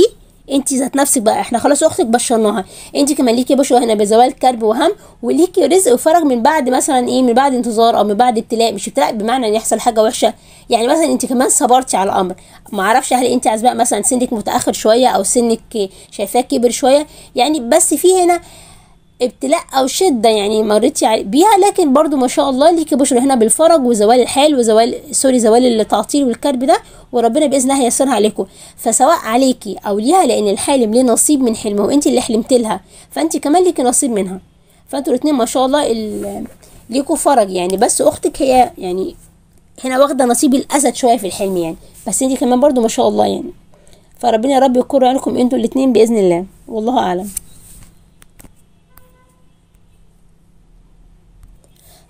انت ذات نفسك بقى إحنا خلاص أختك بشرناها. انت كمان ليكي بشرى هنا بزوال كرب وهم وليكي رزق وفرج من بعد مثلا إيه من بعد انتظار أو من بعد ابتلاء. مش ابتلاء بمعنى إن يحصل حاجة وحشة. يعني مثلا انت كمان صبرتي على الأمر. ما أعرفش هل انت عزباء مثلا سنك متأخر شوية أو سنك شايفاه كبر شوية. يعني بس في هنا ابتلاء أو شدة يعني مريتي بيها لكن برضو ما شاء الله ليكي بشرى هنا بالفرج وزوال الحال وزوال سوري زوال التعطيل والكرب ده وربنا باذن الله هيسرها عليكم. فسواء عليكي أو ليها لأن الحالم ليه نصيب من حلمه وانت اللي حلمت لها فانت كمان ليكي نصيب منها. فأنتوا الاثنين ما شاء الله ال- ليكوا فرج يعني بس أختك هي يعني هنا واخدة نصيب الأسد شوية في الحلم يعني بس انت كمان برضو ما شاء الله يعني. فربنا يا رب يكون عنكم أنتوا الاثنين بإذن الله والله أعلم.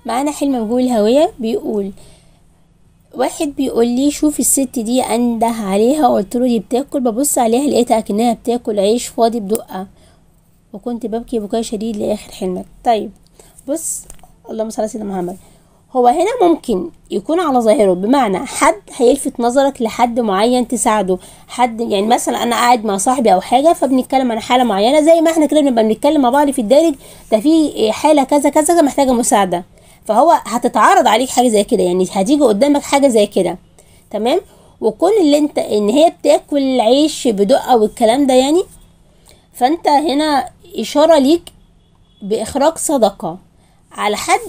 معانا حلم مجهول الهوية بيقول واحد بيقول لي شوف الست دي أنده عليها قلت له دي بتاكل. ببص عليها لقيتها أكنها بتاكل عيش فاضي بدقة. وكنت ببكي بكاء شديد لآخر حلمك. طيب بص اللهم صل على سيدنا محمد. هو هنا ممكن يكون على ظاهره بمعنى حد هيلفت نظرك لحد معين تساعده. حد يعني مثلا أنا قاعد مع صاحبي أو حاجة فبنتكلم عن حالة معينة زي ما إحنا كده بنبقى بنتكلم مع بعض في الدارج ده في حالة كذا كذا محتاجة مساعدة. فهو هتتعرض عليك حاجة زي كده يعني هتيجي قدامك حاجة زي كده تمام؟ وكون اللي انت ان هي بتاكل عيش بدقة والكلام ده يعني فانت هنا إشارة ليك بإخراج صدقة على حد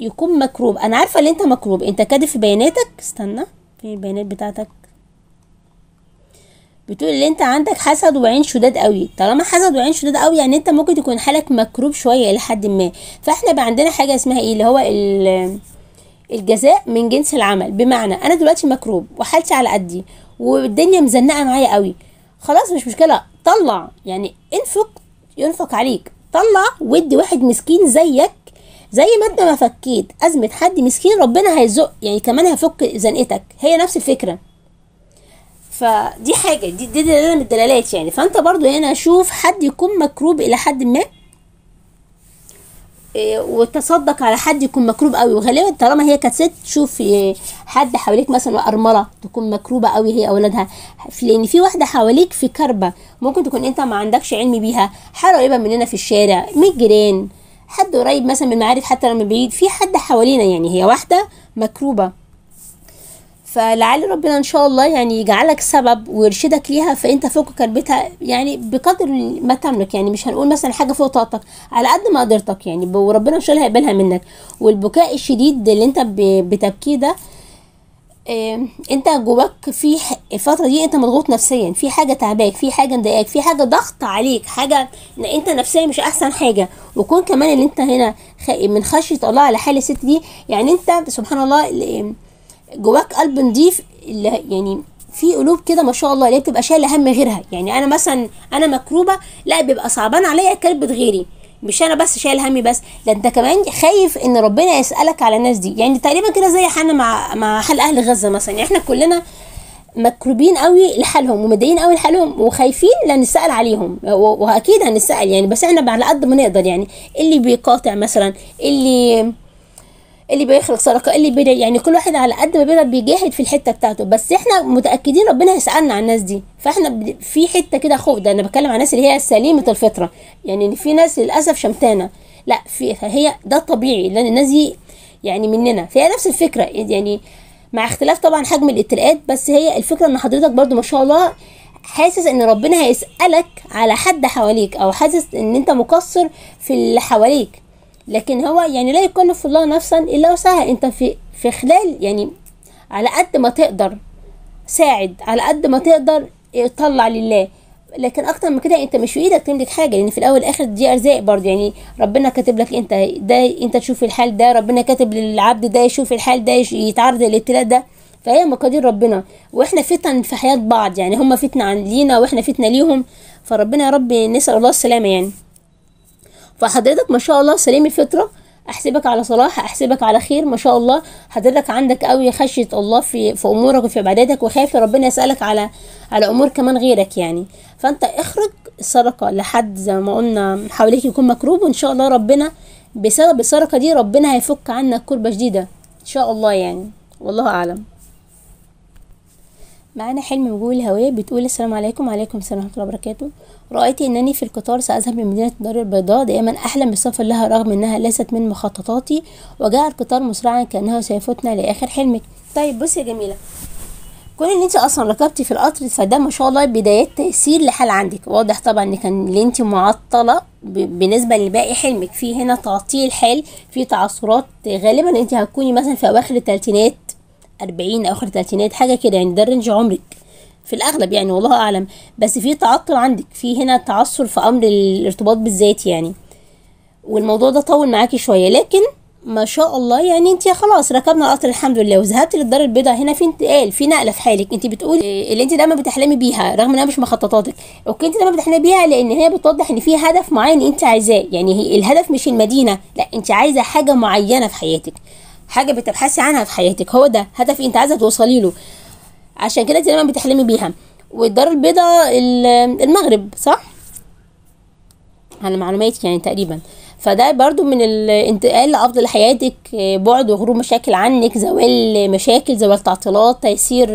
يكون مكروب. أنا عارفة إن أنت مكروب أنت كاتب في بياناتك استنى فين البيانات بتاعتك. بتقول ان انت عندك حسد وعين شداد قوي. طالما حسد وعين شداد قوي يعني انت ممكن تكون حالك مكروب شوية إلى حد ما. فإحنا بقى عندنا حاجة اسمها إيه؟ اللي هو ال- الجزاء من جنس العمل. بمعنى أنا دلوقتي مكروب وحالتي على قدي والدنيا مزنقة معايا قوي. خلاص مش مشكلة. طلع. يعني انفق ينفق عليك. طلع ودي واحد مسكين زيك. زي ما انت ما فكيت. أزمة حد مسكين ربنا هيزق. يعني كمان هيفك زنقتك. هي نفس الفكرة. فدي حاجة دي دي دلالة من الدلالات يعني. فأنت برضو هنا شوف حد يكون مكروب إلى حد ما. إيه، وتصدق على حد يكون مكروب قوي وغالبا طالما هي كانت ست تشوف إيه، حد حواليك مثلا أرملة تكون مكروبة قوي هي أولادها. لأن في واحدة حواليك في كربة ممكن تكون أنت ما عندكش علم بيها. حاجة قريبة مننا في الشارع من الجيران حد قريب مثلا من المعارف حتى لو من بعيد في حد حوالينا يعني هي واحدة مكروبة. فلعل ربنا إن شاء الله يعني يجعلك سبب ويرشدك ليها فأنت فوق كربتها يعني بقدر ما تملك. يعني مش هنقول مثلا حاجة فوق طاقتك على قد ما قدرتك يعني. وربنا إن شاء الله هيقبلها منك. والبكاء الشديد اللي أنت بتبكيه ده آه، أنت جواك في الفترة دي أنت مضغوط نفسيا. في حاجة تعباك في حاجة مضايقاك في حاجة ضغط عليك حاجة إن أنت نفسيا مش أحسن حاجة. وكون كمان اللي أنت هنا من خشية الله على حال الست دي يعني أنت سبحان الله ال- جواك قلب نضيف اللي يعني في قلوب كده ما شاء الله اللي بتبقى شايلة هم غيرها. يعني أنا مثلا أنا مكروبة لا بيبقى صعبان عليا كربة غيري. مش أنا بس شايل همي بس ده أنت كمان خايف إن ربنا يسألك على الناس دي. يعني تقريبا كده زي حالنا مع مع حال أهل غزة مثلا. يعني إحنا كلنا مكروبين قوي لحالهم ومتضايقين قوي لحالهم وخايفين لا نسأل عليهم. وأكيد هنسأل يعني بس إحنا على قد ما نقدر يعني. اللي بيقاطع مثلا اللي اللي بيخرج صدقة اللي بيدعي يعني كل واحد على قد ما بيقدر بيجاهد في الحتة بتاعته. بس إحنا متأكدين ربنا هيسألنا عن الناس دي. فاحنا في حتة كده خوف. ده أنا بتكلم عن الناس اللي هي سليمة الفطرة. يعني في ناس للأسف شمتانة. لا في هي ده طبيعي لأن الناس دي يعني مننا. فهي نفس الفكرة. يعني مع اختلاف طبعا حجم الابتلاءات بس هي الفكرة إن حضرتك برضو ما شاء الله حاسس إن ربنا هيسألك على حد حواليك أو حاسس إن أنت مقصر في اللي حواليك. لكن هو يعني لا يكلف الله نفسا إلا وسعها. أنت في في خلال يعني على قد ما تقدر ساعد على قد ما تقدر طلع لله. لكن أكتر من كده أنت مش في إيدك تملك حاجة. لأن في الأول والآخر دي أرزاق برضه. يعني ربنا كاتب لك أنت ده أنت تشوف الحال ده. ربنا كاتب للعبد ده يشوف الحال ده يتعرض للابتلاء ده. فهي مقادير ربنا. وإحنا فتن في حياة بعض. يعني هم فتنة عن لينا وإحنا فتنة ليهم. فربنا يا رب نسأل الله السلامة يعني. فحضرتك ما شاء الله سليم الفطرة. أحسبك على صلاح أحسبك على خير ما شاء الله. حضرتك عندك قوي خشية الله في في أمورك وفي عباداتك وخايف ربنا يسألك على على أمور كمان غيرك يعني. فأنت اخرج الصدقة لحد زي ما قلنا حواليك يكون مكروب وإن شاء الله ربنا بسبب الصدقة دي ربنا هيفك عنك كربة شديدة. إن شاء الله يعني. والله أعلم. معانا حلم بجوه الهوية بتقول السلام عليكم. وعليكم السلام ورحمة الله وبركاته. رأيت أنني في القطار سأذهب لمدينة الدار البيضاء. دائما أحلم بالسفر لها رغم أنها ليست من مخططاتي. وجاء القطار مسرعا كأنه سيفوتنا لآخر حلمك. طيب بصي يا جميلة. كون إن أنت أصلا ركبتي في القطر فده ما شاء الله بدايات تاثير لحال عندك. واضح طبعا ان كان اللي أنت معطلة بالنسبة لباقي حلمك. في هنا تعطيل حال في تعثرات. غالبا أنت هتكوني مثلا في أواخر الثلاثينات 40 اواخر الثلاثينات حاجة كده يعني ده range عمرك. في الأغلب يعني والله أعلم. بس في تعطل عندك في هنا تعثر في أمر الارتباط بالذات يعني. والموضوع ده طول معاكي شوية. لكن ما شاء الله يعني انت خلاص ركبنا القطر الحمد لله وذهبت للدار البيضاء. هنا في انتقال في نقلة في حالك. انت بتقولي اللي انت دايما بتحلمي بيها رغم انها مش مخططاتك. okay انت دايما بتحلمي بيها لأن هي بتوضح إن في هدف معين انت عايزاه. يعني هي الهدف مش المدينة لا انت عايزة حاجة معينة في حياتك. حاجة بتبحثي عنها في حياتك. هو ده هدف انت عايزة توصلي له. عشان كده دايما بتحلمي بيها. والدار البيضاء ال- المغرب صح؟ على معلوماتي يعني تقريبا. فده برضو من الانتقال لأفضل حياتك بعد وغروب مشاكل عنك زوال مشاكل زوال تعطيلات تيسير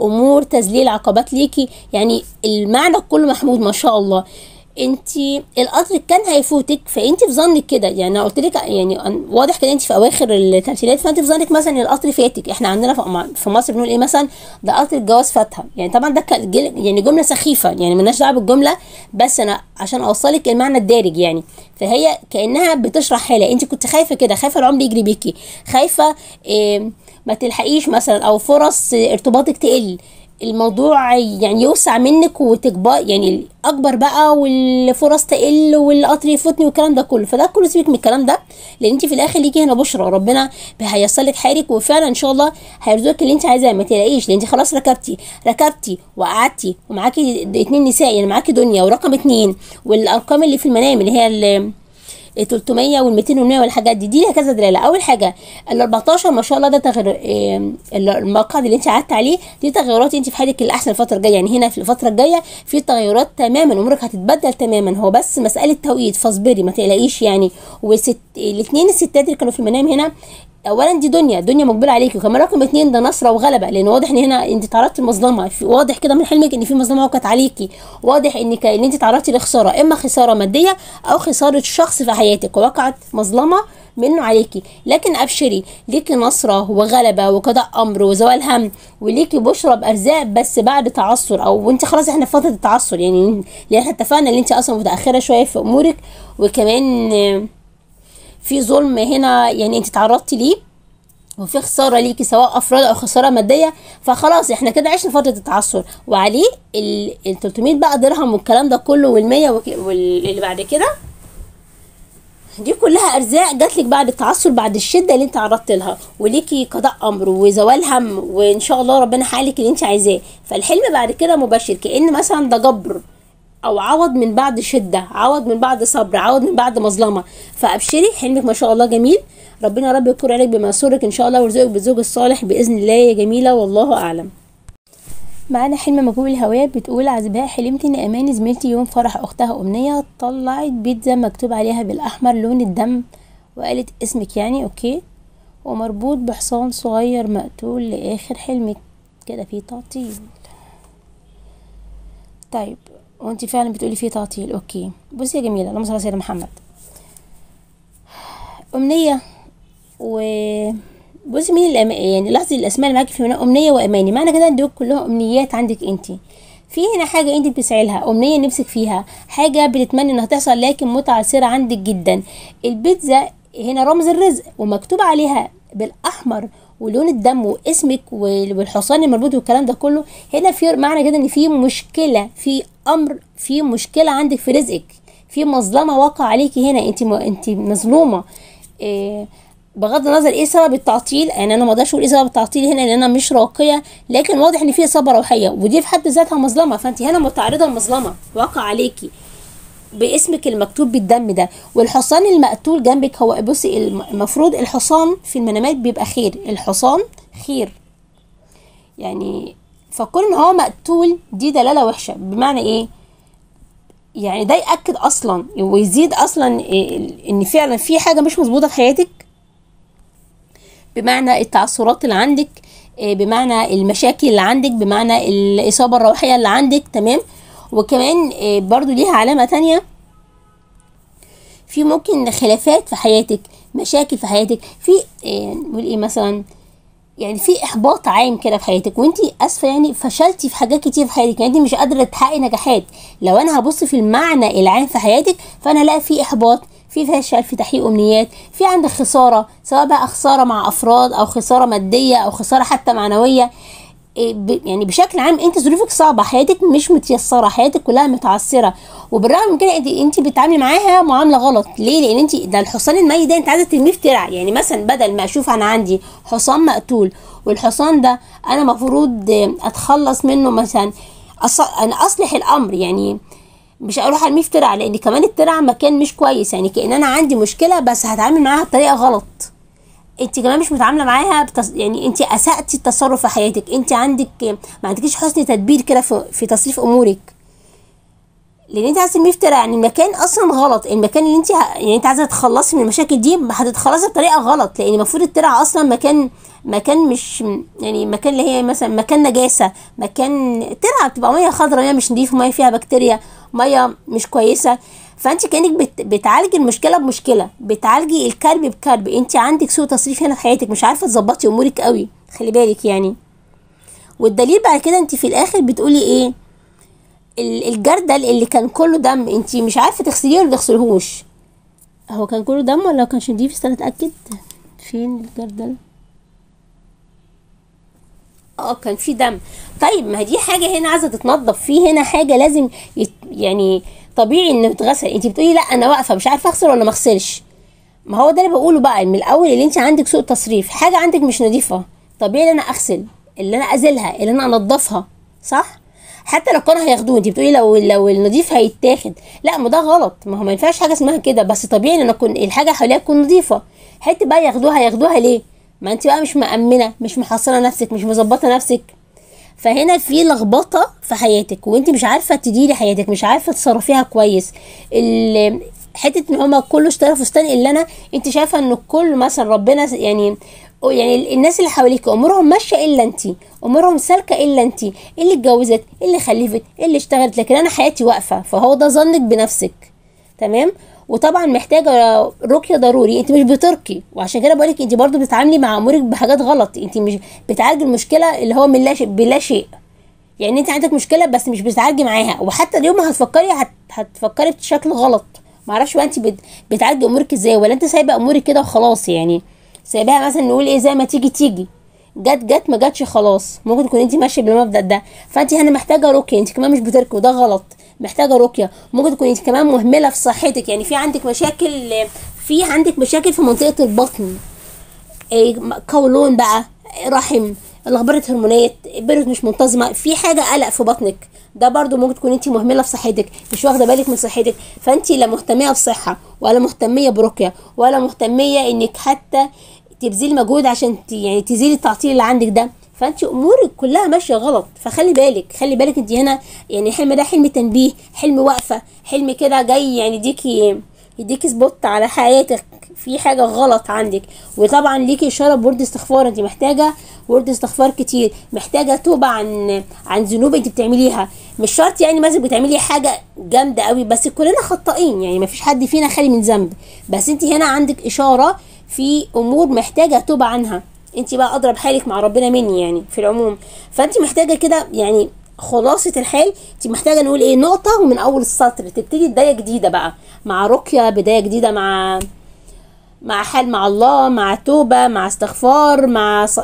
أمور تذليل عقبات ليكي. يعني المعنى كله محمود ما شاء الله. انت القطر كان هيفوتك فانت في ظنك كده. يعني أنا قلت لك يعني واضح كده انت في أواخر الثلاثينات فانت في ظنك مثلا القطر فاتك. إحنا عندنا في- مصر بنقول إيه مثلا؟ ده قطر الجواز فاتها. يعني طبعا ده يعني جملة سخيفة. يعني ملناش دعوة بالجملة بس أنا عشان أوصلك المعنى الدارج يعني. فهي كأنها بتشرح حالة. انت كنت خايفة كده خايفة العمر يجري بيكي. خايفة إيه ما تلحقيش مثلا أو فرص ارتباطك تقل. الموضوع يعني يوسع منك وتكبر يعني اكبر بقى والفرص تقل والقطر يفوتني والكلام ده كله. فده كله سيبك من الكلام ده لأن أنت في الآخر ليكي هنا بشرى ربنا هيصل لك حالك وفعلا إن شاء الله هيرزقك اللي أنت عايزاه ما تلاقيش لأن أنت خلاص ركبتي ركبتي وقعدتي ومعاكي اتنين نساء يعني معاكي دنيا ورقم اتنين والأرقام اللي في المنام اللي هي ال 300 وال 200 وال 100 والحاجات دي. دي لها كذا دلالة. أول حاجة ال 14 ما شاء الله ده تغير إيه، المقعد اللي انت قعدت عليه دي تغيرات انت في حياتك الأحسن الفترة الجاية. يعني هنا في الفترة الجاية في تغيرات تماما امورك هتتبدل تماما. هو بس مسألة توقيت فاصبري ما تقلقيش يعني. وست الاثنين الستات اللي كانوا في المنام هنا اولا دي دنيا دنيا مقبلة عليكي وكمان رقم اتنين ده نصرة وغلبة لأن واضح إن هنا أنت تعرضتي لمظلمة. واضح كده من حلمك إن في مظلمة وقعت عليكي. واضح انك إن أنت تعرضتي لخسارة إما خسارة مادية أو خسارة شخص في حياتك وقعت مظلمة منه عليكي. لكن أبشري ليكي نصرة وغلبة وقضاء أمر وزوال هم وليكي بشرى بأرزاق بس بعد تعثر أو وانت خلاص إحنا في فترة التعثر. يعني لأن إحنا اتفقنا إن أنت أصلا متأخرة شوية في أمورك وكمان في ظلم هنا يعني انت تعرضتي ليه؟ وفي خسارة ليكي سواء أفراد أو خسارة مادية. فخلاص إحنا كده عشنا فترة التعثر. وعليه ال ال 300 بقى درهم والكلام ده كله وال100 واللي بعد كده؟ دي كلها أرزاق جات لك بعد التعثر بعد الشدة اللي انت تعرضت لها. وليكي قضاء أمر وزوال هم وإن شاء الله ربنا حالك اللي انت عايزاه. فالحلم بعد كده مبشر كأن مثلا ده جبر. أو عوض من بعد شدة عوض من بعد صبر عوض من بعد مظلمة. فأبشري حلمك ما شاء الله جميل. ربنا رب يكون عليك بما إن شاء الله ويرزقك بالزوج الصالح بإذن الله يا جميلة والله أعلم. معانا حلم مجهول الهوية بتقول عزباء حلمت إن اماني زميلتي يوم فرح أختها أمنية طلعت بيتزا مكتوب عليها بالأحمر لون الدم وقالت اسمك يعني أوكي. ومربوط بحصان صغير مقتول لآخر حلمك. كده في تعطيل. طيب وانت فعلا بتقولي في تعطيل. أوكي. بصي يا جميلة اللهم صل على سيدنا محمد. أمنية و بصي مين الأم... يعني لاحظي الأسماء اللي معاكي في منها أمنية وأماني. معنى كده ان دول كلهم أمنيات عندك انت. في هنا حاجة انت بتسعي لها أمنية نفسك فيها. حاجة بتتمني إنها تحصل لكن متعثرة عندك جدا. البيتزا هنا رمز الرزق ومكتوب عليها بالأحمر ولون الدم واسمك وال- والحصان المربوط والكلام ده كله هنا في معنى كده إن في مشكلة في أمر في مشكلة عندك في رزقك. في مظلمة واقع عليكي هنا انت م... انت مظلومة. إيه بغض النظر إيه سبب التعطيل يعني أنا ما أقدرش أقول إيه سبب التعطيل هنا لأن أنا مش راقية لكن واضح إن في إصابة روحية ودي في حد ذاتها مظلمة. فانت هنا متعرضة لمظلمة واقع عليكي. باسمك المكتوب بالدم ده. والحصان المقتول جنبك هو بصي الم- المفروض الحصان في المنامات بيبقى خير. الحصان خير. يعني فكون إن هو مقتول دي دلالة وحشة. بمعنى إيه؟ يعني ده يأكد أصلا ويزيد أصلا إيه- إن فعلا في حاجة مش مظبوطة في حياتك. بمعنى التعثرات اللي عندك إيه، بمعنى المشاكل اللي عندك بمعنى الإصابة الروحية اللي عندك تمام؟ وكمان إيه، برضو ليها علامة تانية. في ممكن خلافات في حياتك مشاكل في حياتك في إيه، نقول إيه مثلا يعني في إحباط عام كده في حياتك وأنت آسفة يعني فشلتي في حاجات كتير في حياتك يعني أنت مش قادرة تحققي نجاحات. لو أنا هبص في المعنى العام في حياتك فأنا الاقي في إحباط في فشل في تحقيق أمنيات في عندك خسارة سواء بقى خسارة مع أفراد أو خسارة مادية أو خسارة حتى معنوية. يعني بشكل عام انت ظروفك صعبة حياتك مش متيسرة حياتك كلها متعثره وبالرغم من كده انت بتتعاملي معاها معاملة غلط. ليه؟ لأن انت ده الحصان الميت ده انت عايزة ترميه في ترع. يعني مثلا بدل ما أشوف أنا عندي حصان مقتول والحصان ده أنا المفروض أتخلص منه مثلا. أنا أصلح الأمر. يعني مش أروح أرميه في ترع لأن كمان الترع مكان مش كويس. يعني كأن أنا عندي مشكلة بس هتعامل معاها بطريقة غلط. انت كمان مش متعاملة معاها بتص... يعني انت اسأتي التصرف في حياتك. انت عندك ما عندكيش حسن تدبير كده في... في تصريف امورك. لأن انت عايزة ترميه في ترع يعني المكان أصلا غلط. المكان اللي انت ه... يعني انت عايزة تتخلصي من المشاكل دي هتتخلصي بطريقة غلط. لأن المفروض الترع أصلا مكان مكان مش يعني مكان اللي هي مثلا مكان نجاسة. مكان ترعه بتبقى مية خضراء مية مش نضيفة مية فيها بكتيريا مية مش كويسة. فانت كأنك بت... بتعالجي المشكلة بمشكلة بتعالجي الكرب بكرب انت عندك سوء تصريف هنا في حياتك مش عارفة تظبطي أمورك قوي خلي بالك يعني. والدليل بعد كده انت في الآخر بتقولي إيه؟ ال- الجردل اللي كان كله دم انت مش عارفة تغسليه ولا تغسلهوش. هو كان كله دم ولا كانش نضيف استنى اتأكد. فين الجردل؟ آه كان في دم. طيب ما دي حاجة هنا عايزة تتنضف في هنا حاجة لازم يت يعني طبيعي إنه تتغسل انت بتقولي لا أنا واقفة مش عارفة أغسل ولا ما أغسلش. ما هو ده اللي بقوله بقى من الأول اللي انت عندك سوء تصريف. حاجة عندك مش نظيفة. طبيعي إن أنا أغسل اللي أنا أزيلها اللي أنا أنضفها صح؟ حتى لو كانوا هياخدوه. انت بتقولي لو لو النظيف هيتاخد. لا ما ده غلط. ما هو ما ينفعش حاجة اسمها كده. بس طبيعي إن أنا أكون الحاجة حواليها تكون نظيفة. حتة بقى ياخدوها ياخدوها ليه؟ ما انت بقى مش مأمنة مش محصنة نفسك مش مظبطة نفسك. فهنا في لخبطة في حياتك وانت مش عارفة تديري حياتك مش عارفة تصرفيها كويس. حتة إن هما كله اشترى فستان إلا أنا انت شايفة إن الكل مثلا ربنا يعني يعني الناس اللي حواليك أمورهم ماشية إلا انت أمورهم سالكة إلا انت اللي اتجوزت اللي خلفت اللي اشتغلت لكن أنا حياتي واقفة فهو ده ظنك بنفسك. تمام؟ وطبعا محتاجة رقيه ضروري. انت مش بترقي وعشان كده بقولك انت برضو بتتعاملي مع أمورك بحاجات غلط. انت مش بتعالجي المشكلة اللي هو من لا شيء بلا شيء. يعني انت عندك مشكلة بس مش بتعالجي معاها. وحتى اليوم ما هتفكري هت... هتفكري بشكل غلط. معرفش بقى انت بت... بتعالجي أمورك إزاي ولا انت سايبة أمورك كده وخلاص يعني. سايباها مثلا نقول إيه زي ما تيجي تيجي. جت جت ما جاتش خلاص. ممكن تكون انت ماشية بالمبدأ ده. فانت هنا محتاجة رقية. انت كمان مش بتركي وده غلط. محتاجة رقية. ممكن تكون انت كمان مهملة في صحتك. يعني في عندك مشاكل في عندك مشاكل في منطقة البطن. إيه، قولون بقى. رحم. الاخبار هرمونات. بيرد مش منتظمة. في حاجة قلق في بطنك. ده برضو ممكن تكون انت مهملة في صحتك. مش واخدة بالك من صحتك. فانت لا مهتمية بصحة ولا مهتمية برقية ولا مهتمية انك حتى تبذلي مجهود عشان يعني تزيلي التعطيل اللي عندك ده. فانت أمورك كلها ماشية غلط. فخلي بالك خلي بالك انت هنا يعني الحلم ده حلم تنبيه حلم وقفة حلم كده جاي يعني يديكي يديكي spot على حياتك. في حاجة غلط عندك. وطبعا ليكي إشارة بورد استغفار. انت محتاجة ورد استغفار كتير. محتاجة توبة عن عن ذنوب انت بتعمليها. مش شرط يعني مثلا بتعملي حاجة جامدة قوي بس كلنا خطائين يعني ما فيش حد فينا خالي من ذنب. بس انت هنا عندك إشارة في أمور محتاجة توبة عنها. انت بقى اضرب حالك مع ربنا مني يعني في العموم. فانت محتاجة كده يعني خلاصة الحال انت محتاجة نقول إيه نقطة ومن أول السطر تبتدي بداية جديدة بقى مع رقية بداية جديدة مع مع حال مع الله مع توبة مع استغفار مع ص...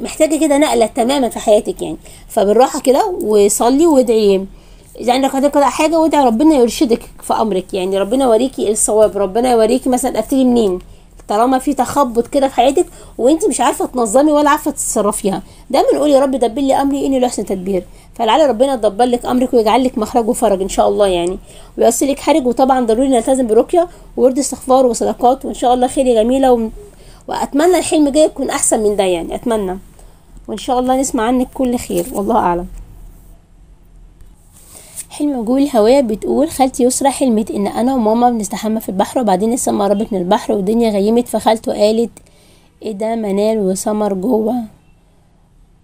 محتاجة كده نقلة تماما في حياتك يعني. فبالراحة كده وصلي وادعي. لو كده حاجة وادعي ربنا يرشدك في أمرك يعني ربنا يوريكي الصواب ربنا يوريكي مثلا أبتدي منين. طالما في تخبط كده في حياتك وانت مش عارفة تنظمي ولا عارفة تتصرفيها. دايما قولي يا رب دبر لي أمري إني لاحسن تدبير. فلعل ربنا يدبر لك أمرك ويجعل لك مخرج وفرج إن شاء الله يعني. وييسر لك حرج وطبعا ضروري نلتزم برقية وورد استغفار وصدقات وإن شاء الله خير جميلة و... وأتمنى الحلم جاي يكون أحسن من ده يعني. أتمنى. وإن شاء الله نسمع عنك كل خير. والله أعلم. حلم مجهول الهوية بتقول خالتي يسرى حلمت إن أنا وماما بنستحمى في البحر وبعدين السما قربت من البحر والدنيا غيمت. فخالته قالت إيه ده؟ منال وسمر جوه.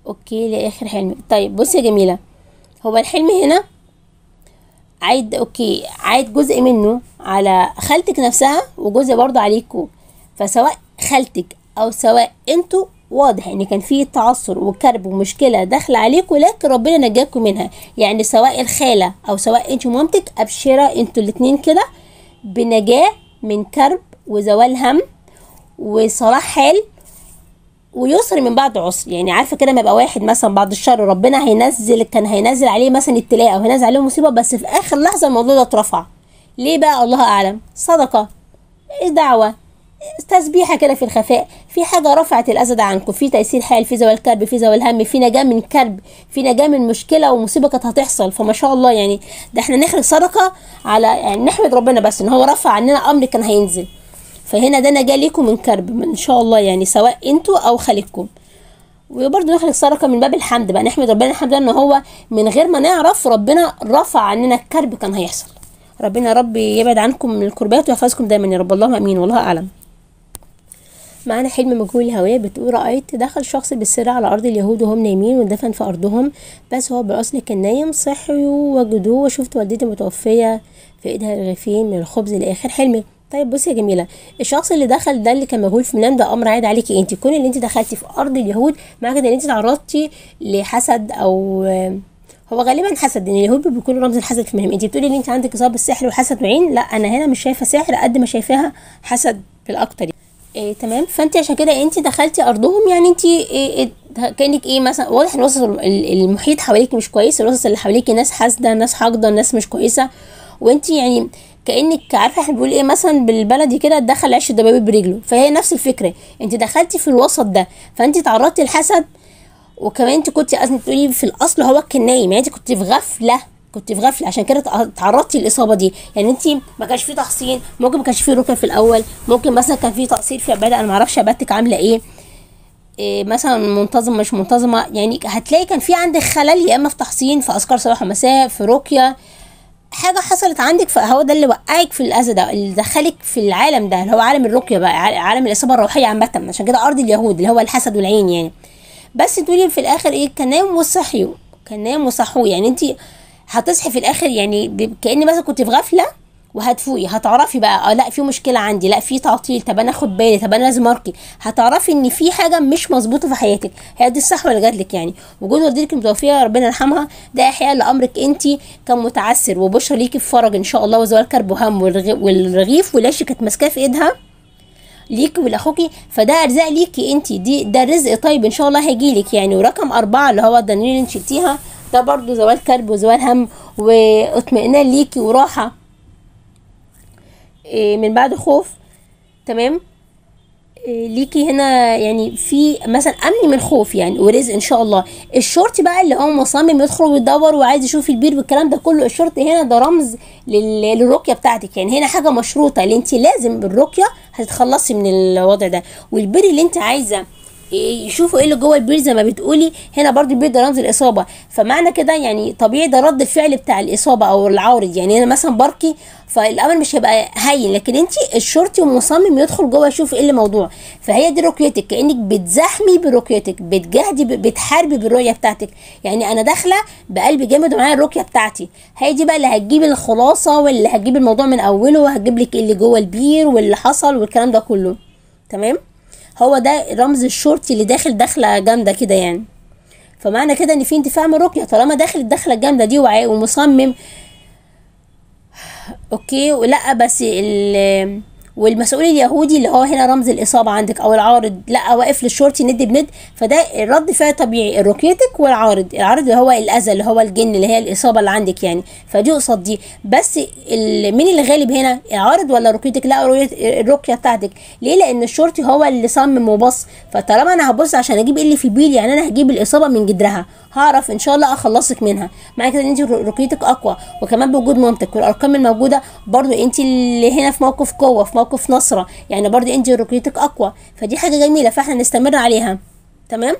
okay لاخر حلم؟ طيب بصي يا جميلة هو الحلم هنا عايد أوكي عايد جزء منه على خالتك نفسها وجزء برضه عليكوا فسواء خالتك أو سواء أنتوا واضح إن كان في تعثر وكرب ومشكلة داخله عليكم لكن ربنا نجاكم منها. يعني سواء الخالة أو سواء أنت ومامتك أبشرة أنتوا الاتنين كده بنجاة من كرب وزوال هم وصلاح حال ويسر من بعد عسر. يعني عارفة كده ما يبقى واحد مثلا بعد الشر ربنا هينزل كان هينزل عليه مثلا ابتلاء أو هينزل عليه مصيبة بس في آخر لحظة الموضوع ده اترفع. ليه بقى؟ الله أعلم. صدقة. دعوه تسبيحة كده في الخفاء. في حاجة رفعت الاذى ده عنكم في تيسير حال في زوال كرب في زوال هم في نجاة من كرب في نجاة من مشكلة ومصيبة كانت هتحصل. فما شاء الله يعني ده إحنا نخرج صدقة على يعني نحمد ربنا بس إن هو رفع عننا أمر كان هينزل. فهنا ده نجاة ليكم من كرب ان شاء الله يعني سواء أنتوا أو خالقكم وبرضه نخرج صدقة من باب الحمد بقى نحمد ربنا. الحمد لله إن هو من غير ما نعرف ربنا رفع عننا الكرب كان هيحصل. ربنا يا رب يبعد عنكم من الكربات ويحفظكم دايما يا رب. اللهم آمين والله أعلم. معانا حلم مجهول الهوية بتقول رأيت دخل شخص بالسر على أرض اليهود وهم نايمين واندفن في أرضهم بس هو بالأصل كان نايم صحيوا وجدوه وشفت والدتي متوفية في إيدها رغيفين من الخبز لآخر حلمي. طيب بصي يا جميلة الشخص اللي دخل ده اللي كان مجهول في منام ده أمر عاد عليكي انت كون ان انت دخلتي في أرض اليهود معنى كده إن انت تعرضتي لحسد أو هو غالبا حسد إن اليهود بيكونوا رمز الحسد في منهم انت بتقولي إن انت عندك إصابة بالسحر وحسد وعين لأ أنا هنا مش شايفة سحر قد ما شايفاها حسد بالأكتر. إيه تمام. فانت عشان كده انت دخلتي أرضهم يعني انت إيه إيه كأنك إيه مثلا واضح الوسط المحيط حواليك مش كويس الوسط اللي حواليك ناس حاسدة ناس حاقدة ناس مش كويسة. وانت يعني كأنك عارفة إحنا بنقول إيه مثلا بالبلدي كده دخل عيش الدبابيب برجله. فهي نفس الفكرة. انت دخلتي في الوسط ده فانت تعرضتي للحسد وكمان انت كنت أصلا تقولي في الأصل هو كان نايم يعني انت كنت في غفلة. كنت في غفلة. عشان كده تعرضتي للإصابة دي. يعني انت ما كانش في تحصين ممكن ما كانش في ركن في الأول ممكن مثلا كان في تقصير في عباده أنا ما أعرفش عبادتك عاملة إيه. إيه مثلا منتظمه مش منتظمة. يعني هتلاقي كان في عندك خلل يا إما في تحصين في أذكار صباح ومساء في رقية. حاجة حصلت عندك فهو ده اللي وقعك في الأذى ده اللي دخلك في العالم ده اللي هو عالم الرقية بقى عالم الإصابة الروحية عامة. عشان كده أرض اليهود اللي هو الحسد والعين يعني. بس تقولي في الآخر إيه؟ كان نايم وصحيوا كان نايم وصحوا يعني انت هتصحي في الآخر يعني كأني مثلا كنت في غفلة وهتفوقي. هتعرفي بقى آه لأ في مشكلة عندي لأ في تعطيل طب أنا آخد بالي طب أنا لازم ارقي هتعرفي إن في حاجة مش مظبوطة في حياتك. هي دي الصحوه اللي جات لك يعني؟ وجود والدتك المتوفية ربنا يرحمها ده إحياء لأمرك أنت كان متعسر وبشرى ليكي في فرج إن شاء الله وزوال كرب وهم والرغيف والعيش كانت ماسكاه في إيدها ليكي ولأخوكي. فده أرزاق ليكي أنت. دي ده رزق طيب إن شاء الله هيجيلك يعني. ورقم أربعة اللي هو الدنانير اللي أنت شلتيها ده برضو زوال كرب وزوال هم واطمئنان ليكي وراحة. من بعد خوف تمام؟ ليكي هنا يعني في مثلا أمن من خوف يعني ورزق إن شاء الله. الشرطي بقى اللي هو مصمم يدخل ويدور وعايز يشوف البير والكلام ده كله الشرطي هنا ده رمز للرقية بتاعتك يعني. هنا حاجة مشروطة اللي انت لازم بالرقية هتتخلصي من الوضع ده. والبير اللي انت عايزة يشوفوا إيه اللي جوه البير زي ما بتقولي هنا برضو البير ده رمز الإصابة. فمعنى كده يعني طبيعي ده رد الفعل بتاع الإصابة أو العارض يعني أنا مثلا بركي فالأمر مش هيبقى هين. لكن أنت الشرطي ومصمم يدخل جوه يشوف إيه الموضوع فهي دي رقيتك كأنك بتزاحمي برقيتك بتجاهدي بتحاربي بالرؤية بتاعتك. يعني أنا داخلة بقلب جامد ومعايا الرقية بتاعتي. هي دي بقى اللي هتجيب الخلاصة واللي هتجيب الموضوع من أوله وهتجيب لك اللي جوه البير واللي حصل والكلام ده كله. تمام؟ هو ده رمز الشرطي اللي داخل دخلة جامدة كده يعني. فمعنى كده إن في انتفاع من الرقيه طالما داخل الدخله الجامده دي ومصمم okay ولأ بس ال والمسؤول اليهودي اللي هو هنا رمز الإصابة عندك أو العارض. لا واقف للشرطي ند بند. فده الرد فعل طبيعي. الرقيتك والعارض. العارض اللي هو الاذى اللي هو الجن اللي هي الإصابة اللي عندك يعني. فدي قصاد دي. بس مين اللي غالب هنا؟ العارض ولا رقيتك لا الرقية بتاعتك. ليه؟ لأن الشرطي هو اللي صمم وبص. فطالما أنا هبص عشان أجيب إيه اللي في البير يعني أنا هجيب الإصابة من جدرها. هعرف إن شاء الله أخلصك منها. معنى كده إن أنت رقيتك أقوى. وكمان بوجود مامتك. والأرقام الموجودة برضو أنت اللي هنا في موقف قوة في موقف نصرة. يعني برضو انت رقيتك أقوى. فدي حاجة جميلة فاحنا نستمر عليها. تمام؟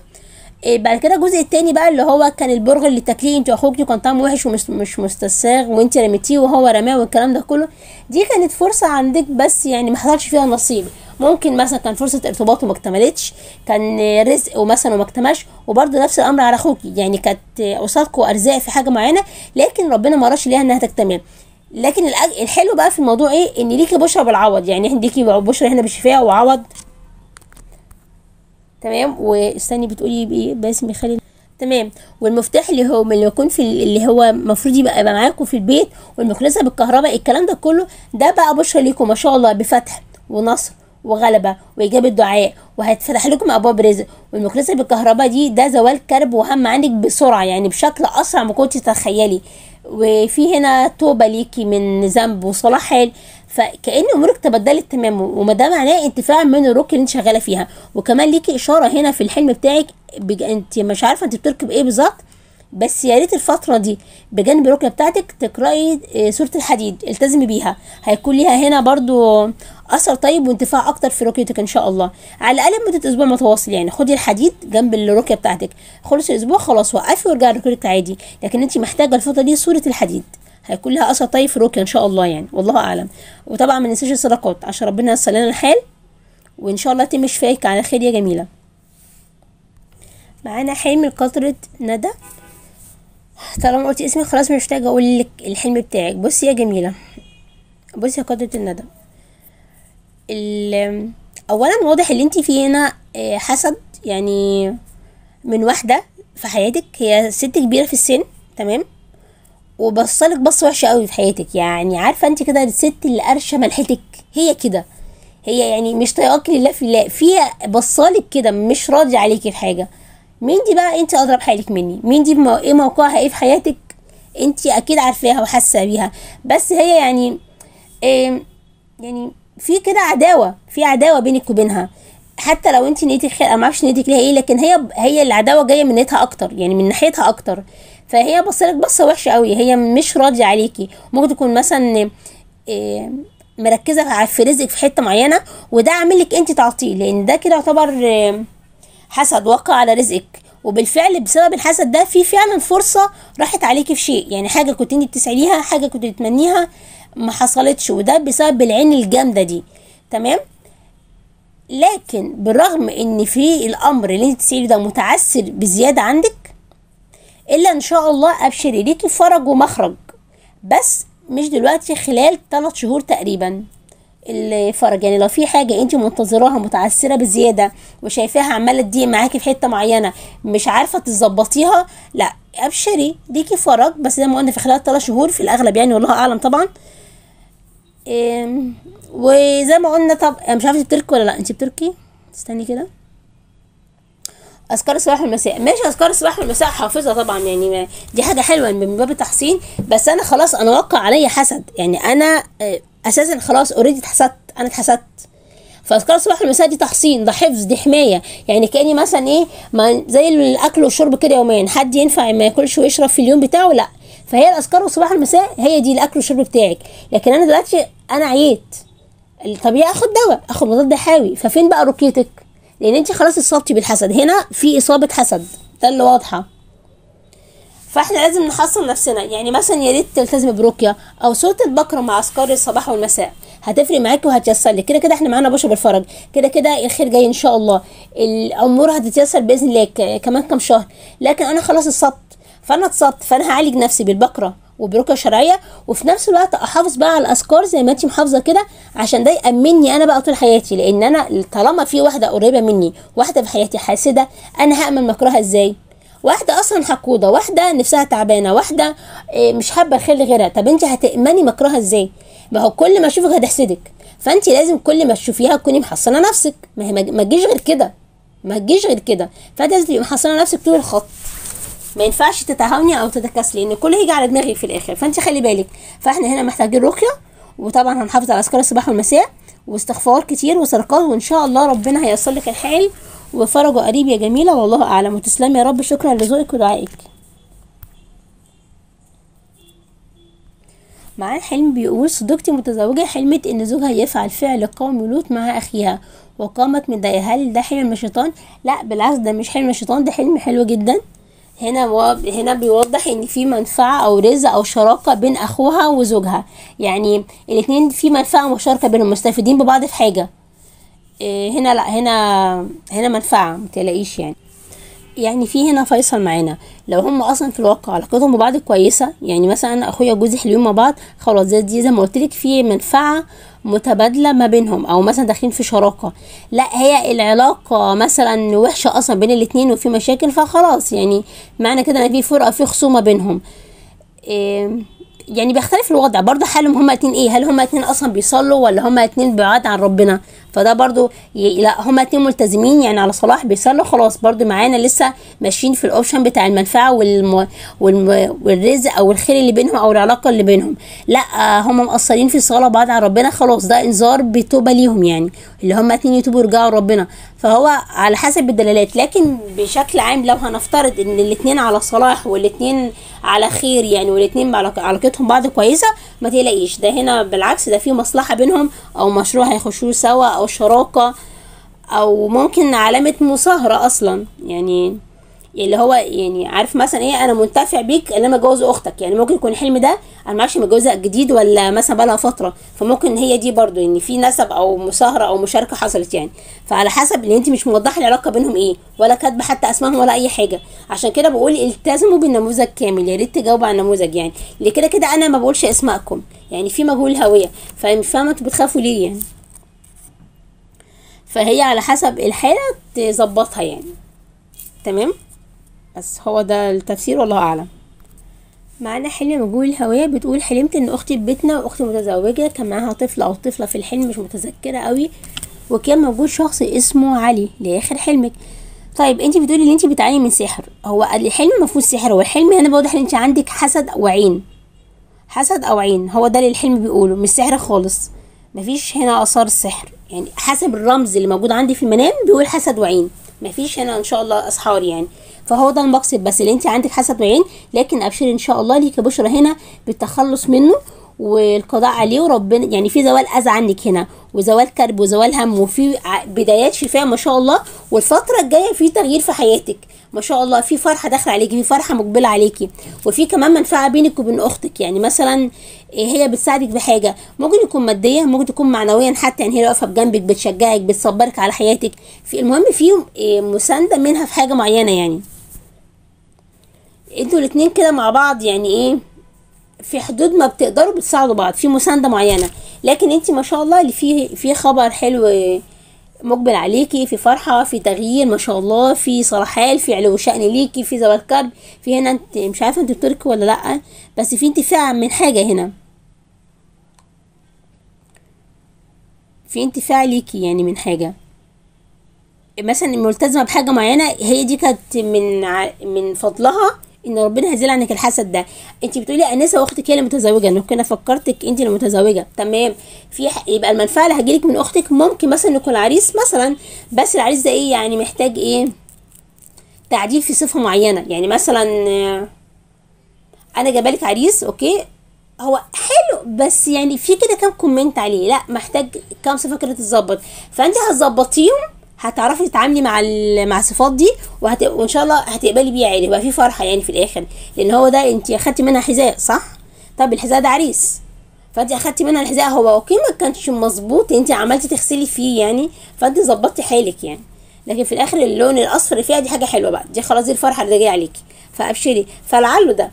إيه بعد كده الجزء التاني بقى اللي هو كان البرغل اللي تاكليه انت واخوك كان طعمه وحش ومش مش مستساغ وانت رميتيه وهو رماه والكلام ده كله. دي كانت فرصة عندك بس يعني ما حصلش فيها نصيب. ممكن مثلا كان فرصة ارتباط وما اكتملتش كان رزق ومثلا وما اكتملش وبرده نفس الأمر على أخوكي. يعني كانت قصادكم أرزاق في حاجة معينة لكن ربنا ما رش ليها إنها تكتمل. لكن الحلو بقى في الموضوع إيه؟ إن ليكي بشرى بالعوض. يعني إحنا ليكي بشرى هنا بالشفاء وعوض. تمام؟ واستني بتقولي بايه باسم خالد تمام. والمفتاح اللي هو اللي يكون في ال- اللي هو المفروض يبقى معاكم في البيت والمكنسه بالكهرباء الكلام ده كله ده بقى بشرى ليكم ما شاء الله بفتح ونصر وغلبة وإجابة دعاء وهتفتح لكم أبواب رزق. والمكنسة بالكهرباء دي ده زوال كرب وهم عندك بسرعة يعني بشكل أسرع ما كنتي تتخيلي. وفي هنا توبة ليكي من ذنب وصلاح حال فكأن أمورك تبدلت تماما وما ده معناه انتفاع من الركن اللي انت شغالة فيها وكمان ليكي إشارة هنا في الحلم بتاعك. أنت مش عارفة أنت بتركب إيه بالظبط بس يا ريت الفترة دي بجانب الركنة بتاعتك تقرأي آه، سورة الحديد التزمي بيها. هيكون ليها هنا برضو أثر طيب وانتفاع أكتر في ركيتك إن شاء الله. على الأقل مدة أسبوع متواصل يعني. خدي الحديد جنب الركية بتاعتك. خلص الأسبوع خلاص وقفي وارجعي ركيتك عادي. لكن أنت محتاجة الفترة دي سورة الحديد. هيكون لها أثر طيب في الركية إن شاء الله يعني. والله أعلم. وطبعا ما ننساش الصدقات. عشان ربنا ييسر لنا الحال. وإن شاء الله تم شفاك على خير يا جميلة. معانا حلم قطرة ندى. طالما قلت اسمي خلاص مش محتاجة أقول لك الحلم بتاعك. بصي يا جميلة. بصي يا قدرة الندى ال- اولا واضح اللي انت فيه هنا آه، حسد يعني من واحدة في حياتك. هي ست كبيرة في السن تمام؟ وبصلك بصة وحشة قوي في حياتك. يعني عارفة انت كده الست اللي قرشة ملحتك. هي كده. هي يعني مش طايقاك لله في الله. فيها بصالك كده مش راضي عليكي في حاجة. مين دي بقى انت اضرب حالك مني؟ مين دي مو... إيه موقعها؟ إيه في حياتك؟ انت أكيد عارفاها وحاسة بيها. بس هي يعني إيه يعني في كده عداوة في عداوة بينك وبينها. حتى لو انت نيتك خير أنا ما أعرفش نيتك ليها إيه لكن هي هي العداوة جاية من نيتها أكتر يعني من ناحيتها أكتر. فهي بصلك بصة وحشة قوي هي مش راضية عليكي. ممكن تكون مثلا إيه مركزة في رزقك في حتة معينة وده عامل لك انت تعطيه لأن ده كده يعتبر إيه حسد وقع على رزقك. وبالفعل بسبب الحسد ده في فعلا فرصة راحت عليكي في شيء. يعني حاجة كنت انت بتسعيها حاجة كنت بتمنيها ما حصلتش. وده بسبب العين الجامدة دي. تمام؟ لكن بالرغم إن في الأمر اللي انت بتسعيه ده متعسر بزيادة عندك إلا إن شاء الله ابشري ليكي فرج ومخرج. بس مش دلوقتي خلال 3 شهور تقريبا. الفرج. يعني لو في حاجة انت منتظراها متعسرة بزيادة وشايفاها عمالة تضيق معاكي في حتة معينة مش عارفة تظبطيها لا أبشري ليكي فرج. بس زي ما قلنا في خلال 3 شهور في الأغلب يعني والله أعلم طبعا. وزي ما قلنا طب مش عارفة انت بتركي ولا لا. انت بتركي؟ استني كده. أذكار الصباح والمساء. ماشي أذكار الصباح والمساء حافظه طبعا. يعني دي حاجة حلوة من باب التحسين. بس أنا خلاص أنا وقع عليا حسد. يعني أنا آه، أساسا خلاص اوريدي اتحسدت. أنا اتحسدت. فأذكار الصباح والمساء دي تحصين ده حفظ دي حماية. يعني كأني مثلا إيه ما زي الأكل والشرب كده يوميا حد ينفع ما ياكلش ويشرب في اليوم بتاعه؟ لأ. فهي الأذكار والصباح والمساء هي دي الأكل والشرب بتاعك. لكن أنا دلوقتي أنا عييت. الطبيعي آخد دواء آخد مضاد حيوي ففين بقى رقيتك لأن أنت خلاص إصابتي بالحسد. هنا في إصابة حسد. ده اللي واضحة. فاحنا لازم نحصن نفسنا. يعني مثلا يا ريت تلتزمي برقيه أو سوره البقره مع اذكار الصباح والمساء. هتفرق معاكي وهتيسر لك. كده كده إحنا معانا بشر بالفرج. كده كده الخير جاي إن شاء الله. الأمور هتتيسر بإذن الله كمان كام شهر. لكن أنا خلاص اتصبت. فأنا اتصبت. فأنا هعالج نفسي بالبقره وبرقيه شرعية. وفي نفس الوقت أحافظ بقى على الأذكار زي ما انت محافظة كده عشان ده يامني أنا بقى طول حياتي. لأن أنا طالما في واحدة قريبة مني واحدة في حياتي حاسدة أنا هأمن مكرها إزاي؟ واحدة أصلا حقودة واحدة نفسها تعبانة واحدة إيه، مش حابة الخير لغيرها. طب أنت هتأمني مكرها إزاي؟ ما هو كل ما أشوفك هتحسدك. فأنت لازم كل ما تشوفيها تكوني محصنة نفسك. ما هي ما تجيش غير كده. ما تجيش غير كده. فأنت لازم تبقي محصنة نفسك طول الخط. ما ينفعش تتهاوني أو تتكاسلي لأن كله هيجي على دماغك في الآخر. فأنت خلي بالك. فإحنا هنا محتاجين رقية وطبعا هنحافظ على أذكار الصباح والمساء. واستغفار كتير وسرقات وإن شاء الله ربنا هيصل لك الحال. وفرجه قريب يا جميلة والله أعلم. وتسلمي يا رب. شكرا لذوقك ودعائك. معاه حلم بيقول صديقتي متزوجة حلمت إن زوجها يفعل فعل قوم لوط مع أخيها وقامت متضايقة هل ده حلم الشيطان؟ لا بالعكس ده مش حلم الشيطان ده حلم حلو جدا. هنا و... هنا بيوضح إن في منفعة أو رزق أو شراكة بين أخوها وزوجها. يعني الاتنين في منفعة مشتركه بينهم مستفيدين ببعض في حاجة. إيه هنا لا هنا هنا منفعة متلاقيش يعني. يعني في هنا فيصل معانا. لو هم أصلا في الواقع علاقتهم ببعض كويسة يعني مثلا أنا أخويا وجوزي حلوين مع بعض خلاص زي دي زي ما قلت لك في منفعة متبادلة ما بينهم أو مثلا داخلين في شراكة. لا هي العلاقة مثلا وحشة أصلا بين الاتنين وفي مشاكل فخلاص يعني معنى كده إن في فرقة في خصومة بينهم. يعني بيختلف الوضع. برضه حالهم هما اتنين إيه؟ هل هما اتنين أصلا بيصلوا ولا هما اتنين بعاد عن ربنا؟ فده برضه ي... لا هما اتنين ملتزمين يعني على صلاح بيصلوا خلاص برضه معانا لسه ماشيين في الاوبشن بتاع المنفعة والم... والم... والرزق أو الخير اللي بينهم أو العلاقة اللي بينهم. لا هما مقصرين في الصلاه بعاد عن ربنا خلاص ده انذار بتوبة ليهم يعني اللي هما اتنين يتوبوا يرجعوا لربنا. فهو على حسب الدلالات لكن بشكل عام لو هنفترض ان الاتنين على صلاح والاتنين على خير يعني والاتنين علاقتهم بعض كويسة ما تقلقيش. ده هنا بالعكس ده في مصلحة بينهم أو مشروع هيخشوه سوا أو شراكة أو ممكن علامة مصاهره أصلا. يعني اللي هو يعني عارف مثلا إيه أنا منتفع بيك إن أنا اتجوز أختك. يعني ممكن يكون الحلم ده أنا معرفش متجوزه جديد ولا مثلا بقالها فترة. فممكن هي دي برضو إن في نسب أو مصاهره أو مشاركة حصلت يعني. فعلى حسب ان أنت مش موضحه العلاقه بينهم إيه ولا كاتبة حتى أسمائهم ولا أي حاجة. عشان كده بقول التزموا بالنموذج كامل. يا ريت تجاوبوا على النموذج يعني. اللي كده كده أنا ما بقولش اسمائكم يعني في مجهول هوية. فاهمة؟ أنتوا بتخافوا ليه يعني؟ فهي على حسب الحالة تظبطها يعني. تمام؟ بس هو ده التفسير والله أعلم. معانا حلم مجهول الهوية بتقول حلمت إن أختي في بيتنا وأختي متزوجة كان معاها طفل أو طفلة في الحلم مش متذكرة قوي وكان موجود شخص اسمه علي لآخر حلمك. طيب انت بتقولي إن انت بتعاني من سحر. هو الحلم ما فيهوش سحر هو الحلم هنا بيوضح إن انت عندك حسد أو عين. حسد أو عين هو ده اللي الحلم بيقوله مش سحر خالص. مفيش هنا آثار السحر يعني حسب الرمز اللي موجود عندي في المنام بيقول حسد وعين. مفيش هنا إن شاء الله اسحار يعني. فهو ده المقصد بس اللي انت عندك حسد وعين لكن ابشري إن شاء الله ليك بشرى هنا بالتخلص منه والقضاء عليه وربنا يعني في زوال أذى عنك هنا وزوال كرب وزوال هم وفي بدايات شفاء ما شاء الله والفترة الجاية في تغيير في حياتك. ما شاء الله في فرحة داخلة عليكي في فرحة مقبلة عليكي. وفي كمان منفعة بينك وبين أختك. يعني مثلا هي بتساعدك بحاجه ممكن يكون ماديا ممكن تكون معنويا حتى يعني هي واقفة بجنبك بتشجعك بتصبرك على حياتك. في المهم في مساندة منها في حاجة معينة يعني. أنتوا الاتنين كده مع بعض يعني إيه في حدود ما بتقدروا بتساعدوا بعض في مساندة معينة. لكن انت ما شاء الله اللي فيه في خبر حلو مقبل عليكي في فرحة في تغيير ما شاء الله في صلاحال في علو شأن ليكي في زوال كرب في هنا انت مش عارفة انت بتركي ولا لأ بس في انتفاع من حاجة هنا. في انتفاع ليكي يعني من حاجة. مثلا ملتزمة بحاجة معينة هي دي كانت من من فضلها إن ربنا هيزيل عنك الحسد ده. انت بتقولي أنسة وأختك هي اللي متزوجه أنا كنا فكرتك انت اللي متزوجه تمام. في ح... يبقى المنفعة اللي هتجيلك من أختك ممكن مثلا يكون عريس مثلا. بس العريس ده إيه يعني محتاج إيه؟ تعديل في صفة معينة. يعني مثلا أنا جايبالك عريس okay؟ هو حلو بس يعني في كده كام comment عليه. لا محتاج كام صفة كده تتظبط. فأنت هتظبطيهم هتعرفي تتعاملي مع مع الصفات دي وهت... وإن شاء الله هتقبلي بيه عادي يبقى في فرحة يعني في الآخر. لأن هو ده انت أخدتي منها حذاء صح؟ طب الحذاء ده عريس. فانت أخدتي منها الحذاء هو أوكي ما كانش مظبوط انت عملتي تغسلي فيه يعني فانت ظبطتي حالك يعني. لكن في الآخر اللون الأصفر اللي فيها دي حاجة حلوة بقى دي خلاص دي الفرحة اللي جاية عليكي. فأبشري. فلعله ده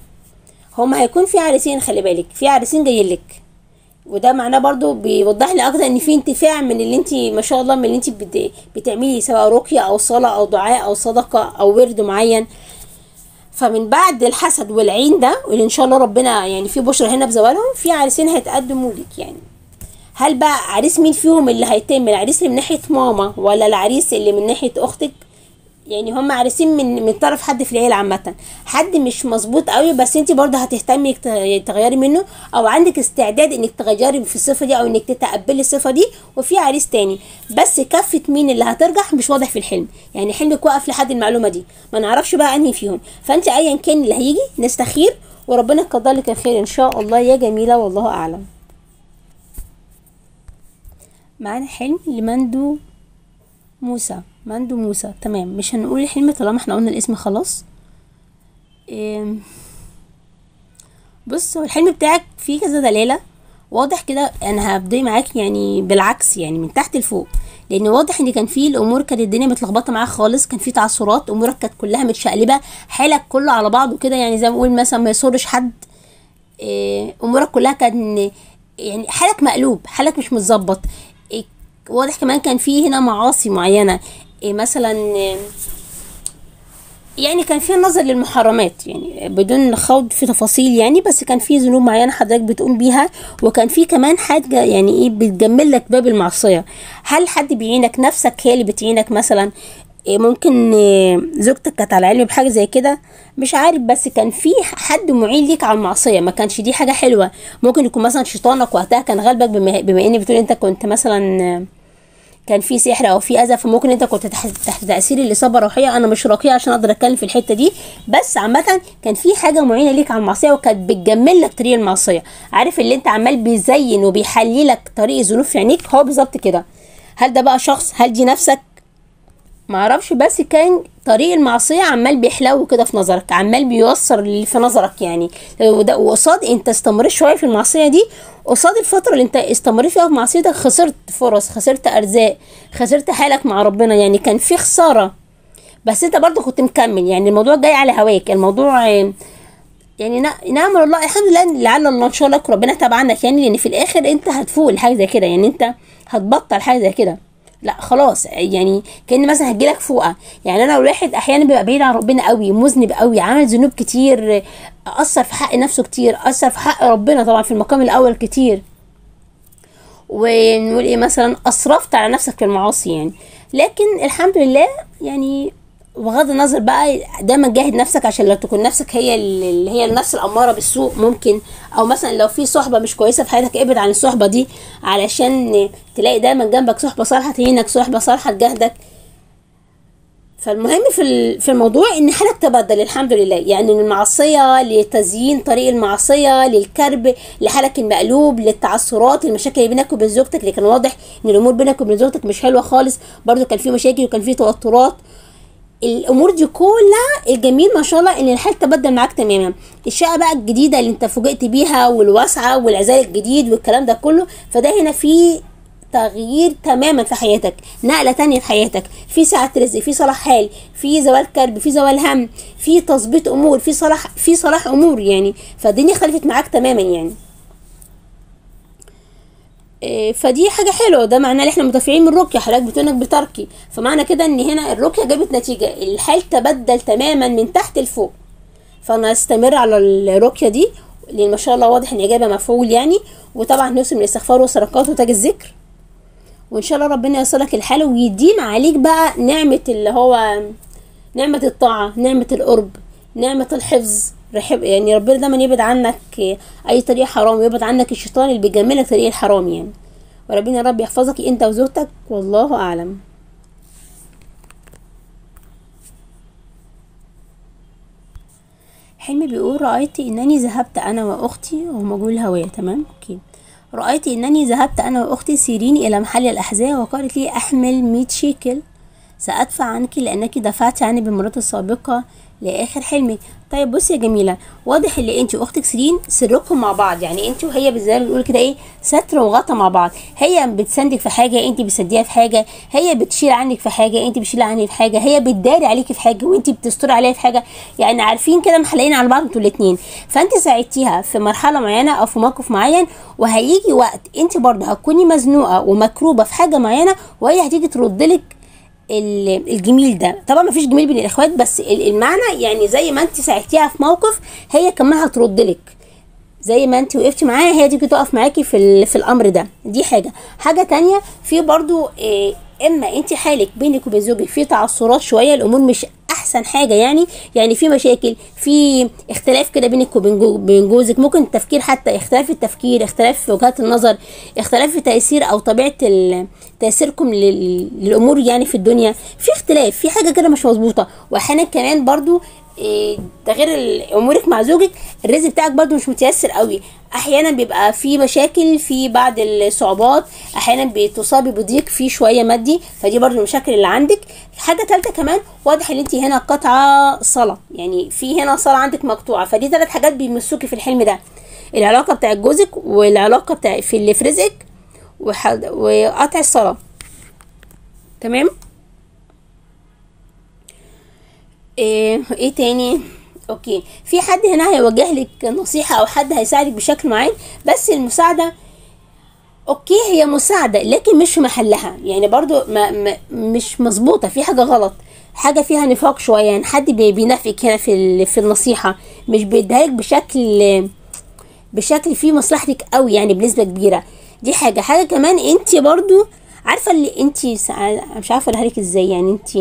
هما هيكون في عريسين خلي بالك في عريسين جايين لك. وده معناه برضو بيوضح لي أكتر إن في انتفاع من اللي انت ما شاء الله من اللي انت بت... بتعملي سواء رقية أو صلاة أو دعاء أو صدقة أو ورد معين. فمن بعد الحسد والعين ده واللي إن شاء الله ربنا يعني في بشرى هنا بزوالهم في عريسين هيتقدموا لك يعني. هل بقى عريس مين فيهم اللي هيتم؟ العريس اللي من ناحية ماما ولا العريس اللي من ناحية أختك؟ يعني هم عريسين من من طرف حد في العيلة عامة. حد مش مظبوط قوي بس انت برضه هتهتمي ت- تغيري منه أو عندك استعداد انك تغيري في الصفة دي أو انك تتقبلي الصفة دي وفي عريس تاني. بس كفه مين اللي هترجح مش واضح في الحلم. يعني حلمك واقف لحد المعلومة دي. ما نعرفش بقى أنهي فيهم. فانت ايا كان اللي هيجي نستخير وربنا يقدر لك الخير إن شاء الله. يا جميلة والله أعلم. معانا حلم لمندو موسى. مندو موسى. تمام. مش هنقول الحلم طالما إحنا قلنا الاسم خلاص. إيه بص هو الحلم بتاعك فيه كذا دلالة. واضح كده أنا هبدأ معاك يعني بالعكس يعني من تحت لفوق. لأن واضح إن كان فيه الأمور كانت الدنيا متلخبطة معاك خالص كان فيه تعثرات أمورك كانت كلها متشقلبة حالك كله على بعضه كده يعني زي ما بقول مثلا ما يسرش حد. إيه، أمورك كلها كان يعني حالك مقلوب حالك مش متظبط. إيه، واضح كمان كان فيه هنا معاصي معينة. مثلا إيه، يعني كان في نظر للمحرمات يعني بدون خوض في تفاصيل يعني بس كان في ذنوب معينة حضرتك بتقوم بيها وكان في كمان حاجة يعني إيه بتجمل لك باب المعصية. هل حد بيعينك؟ نفسك هي اللي بتعينك مثلا؟ إيه ممكن إيه زوجتك كانت على علم بحاجة زي كده؟ مش عارف بس كان في حد معين ليك على المعصية. ما كانش دي حاجة حلوة. ممكن يكون مثلا شيطانك وقتها كان غالبك بما, بما ان بتقول أنت كنت مثلا كان في سحر أو في أذى فممكن أنت كنت تحت, تأثير الإصابة الروحية. أنا مش راقية عشان أقدر أتكلم في الحتة دي. بس عامه كان في حاجة معينة ليك على المعصية وكانت بتجمل لك طريق المعصية. عارف اللي أنت عمال بيزين وبيحلي لك طريق الذنوب في عينيك؟ هو بالظبط كده. هل ده بقى شخص؟ هل دي نفسك؟ معرفش بس كان طريق المعصية عمال بيحلو كده في نظرك عمال بيوصر اللي في نظرك يعني. وده وقصاد انت استمريت شوية في المعصية دي قصاد الفترة اللي انت استمريت فيها في معصيتك خسرت فرص خسرت أرزاق خسرت حالك مع ربنا يعني كان في خسارة. بس انت برضو كنت مكمل يعني الموضوع جاي على هواك الموضوع يعني نعم الله الحمد لله لعل الله إن شاء الله ربنا تبعنك يعني لأن في الآخر انت هتفوق لحاجة زي كده يعني انت هتبطل حاجة زي كده. لا خلاص يعني كأن مثلا هتجيلك فوقة. يعني أنا الواحد أحيانا بيبقى بعيد عن ربنا قوي مذنب قوي عمل ذنوب كتير أثر في حق نفسه كتير أثر في حق ربنا طبعا في المقام الأول كتير. ونقول إيه مثلا اسرفت على نفسك في المعاصي يعني. لكن الحمد لله يعني بغض النظر بقى دايما جاهد نفسك عشان لو تكون نفسك هي اللي هي النفس الأمارة بالسوء ممكن. أو مثلا لو في صحبة مش كويسة في حياتك ابعد عن الصحبة دي علشان تلاقي دايما جنبك صحبة صالحة تعينك صحبة صالحة تجاهدك فالمهم في في الموضوع إن حالك تبدل الحمد لله. يعني من المعصيه لتزيين طريق المعصية للكرب لحالك المقلوب للتعثرات المشاكل اللي بينك وبين زوجتك اللي كان واضح إن الأمور بينك وبين زوجتك مش حلوة خالص. برضو كان في مشاكل وكان في توترات. الأمور دي كلها الجميل ما شاء الله إن الحال تبدل معاك تماما. الشقة بقى الجديدة اللي أنت فوجئت بيها والواسعة والعزال الجديد والكلام ده كله فده هنا في تغيير تماما في حياتك نقلة تانية في حياتك. في سعه رزق في صلاح حال في زوال كرب في زوال هم في تظبيط أمور في صلاح في صلاح أمور يعني. فالدنيا اختلفت معاك تماما يعني. فدي حاجة حلوة. ده معناه إن إحنا متفقين من الرقيه حضرتك بتقول انك بتركي. فمعنى كده إن هنا الرقيه جابت نتيجة. الحال تبدل تماما من تحت لفوق. فأنا استمر على الرقيه دي. لأن ما شاء الله واضح إن اجابه مفعول يعني. وطبعا نوصل الاستغفار والصدقات وتاج الذكر. وإن شاء الله ربنا يصلك الحال ويديم عليك بقى نعمة اللي هو نعمة الطاعة نعمة القرب نعمة الحفظ. رحب يعني ربنا دايما يبعد عنك أي طريق حرام ويبعد عنك الشيطان اللي بيجملك طريق الحرام يعني. وربنا يا رب يحفظك أنت وزوجتك والله أعلم. حلمي بيقول رأيت إنني ذهبت أنا وأختي وهو مجهول الهوية تمام؟ okay. رأيت إنني ذهبت أنا وأختي سيرين إلى محل الأحذية وقالت لي أحمل 100 شيكل سأدفع عنك لأنك دفعت عني بالمرات السابقة لآخر حلمك طيب بصي يا جميلة واضح ان انت واختك سيرين سركم مع بعض. يعني انت وهي ما بنقول كده إيه ستر وغطا مع بعض. هي بتسندك في حاجة انت بتسنديها في حاجة. هي بتشيل عنك في حاجة انت بتشيل عنك في حاجة. هي بتداري عليكي في حاجة وانت بتستر عليها في حاجة. يعني عارفين كده محلقين على بعض أنتوا الاتنين. فانت ساعدتيها في مرحلة معينة أو في موقف معين وهيجي وقت انت برضه هتكوني مزنوقة ومكروبة في حاجة معينة وهي هتيجي تردلك ال- الجميل ده. طبعا ما فيش جميل بين الإخوات بس ال- المعنى يعني زي ما انت ساعدتيها في موقف هي كمان هترد لك. زي ما انت وقفتي معاها هي تيجي تقف معاكي في في الأمر ده. دي حاجة. حاجة تانية في برضو إيه إما انت حالك بينك وبين زوجك في تعثرات شوية الأمور مش أحسن حاجة يعني يعني في مشاكل في اختلاف كده بينك وبين بين جوزك ممكن التفكير حتى اختلاف التفكير اختلاف في وجهات النظر اختلاف في تأثير أو طبيعة تأثيركم لل- للأمور يعني في الدنيا. في اختلاف في حاجة كده مش مظبوطة. وأحيانا كمان برضو ده غير أمورك مع زوجك الرزق بتاعك برضو مش متيسر قوي. أحيانا بيبقى في مشاكل في بعض الصعوبات أحيانا بتصابي بضيق في شوية مادي فدي برضو المشاكل اللي عندك. حاجة ثالثه كمان واضح إن أنت هنا قطعة صلاه يعني في هنا صلاه عندك مقطوعة فدي ثلاث حاجات بيمسوكي في الحلم ده. العلاقة بتاع جوزك والعلاقة بتاع في اللي في رزقك وقطع الصلاة. تمام؟ إيه إيه تاني؟ أوكي. في حد هنا هيوجه لك نصيحة أو حد هيساعدك بشكل معين؟ بس المساعدة أوكي هي مساعدة لكن مش في محلها. يعني برضو ما ما مش مظبوطة في حاجة غلط. حاجة فيها نفاق شوية يعني حد بي- بينافقك هنا في في النصيحة. مش بيديهالك بشكل بشكل فيه مصلحتك قوي يعني بنسبة كبيرة. دي حاجة. حاجة كمان انت برضو عارفة اللي انت مش عارفة أقولها لك إزاي يعني انت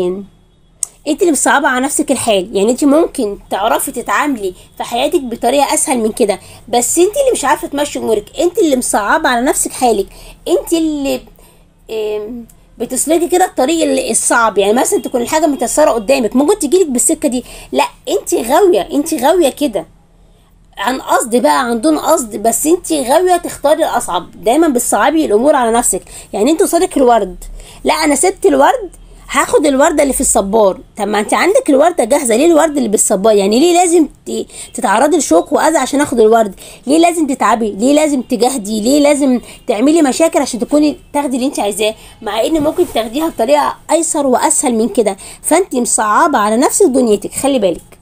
انت اللي مصعبة على نفسك الحال يعني انت ممكن تعرفي تتعاملي في حياتك بطريقة أسهل من كده. بس انت اللي مش عارفة تمشي أمورك. انت اللي مصعبة على نفسك حالك انت اللي بتسلكي كده الطريق ال- الصعب. يعني مثلا تكون الحاجة متيسرة قدامك. ممكن تجيلك بالسكة دي. لا انت غاوية. انت غاوية كده. عن قصد بقى عن دون قصد. بس انت غاوية تختاري الأصعب. دايما بتصعبي الأمور على نفسك. يعني انت قصادك الورد. لا أنا سبت الورد. هاخد الورده اللي في الصبار. طب ما انت عندك الورده جاهزه ليه الورد اللي بالصبار؟ يعني ليه لازم تتعرضي لشوك واذى عشان اخد الورد؟ ليه لازم تتعبي؟ ليه لازم تجاهدي؟ ليه لازم تعملي مشاكل عشان تكوني تاخدي اللي انت عايزاه؟ مع ان ممكن تاخديها بطريقة ايسر واسهل من كده. فانت مصعبة على نفسك دنيتك. خلي بالك.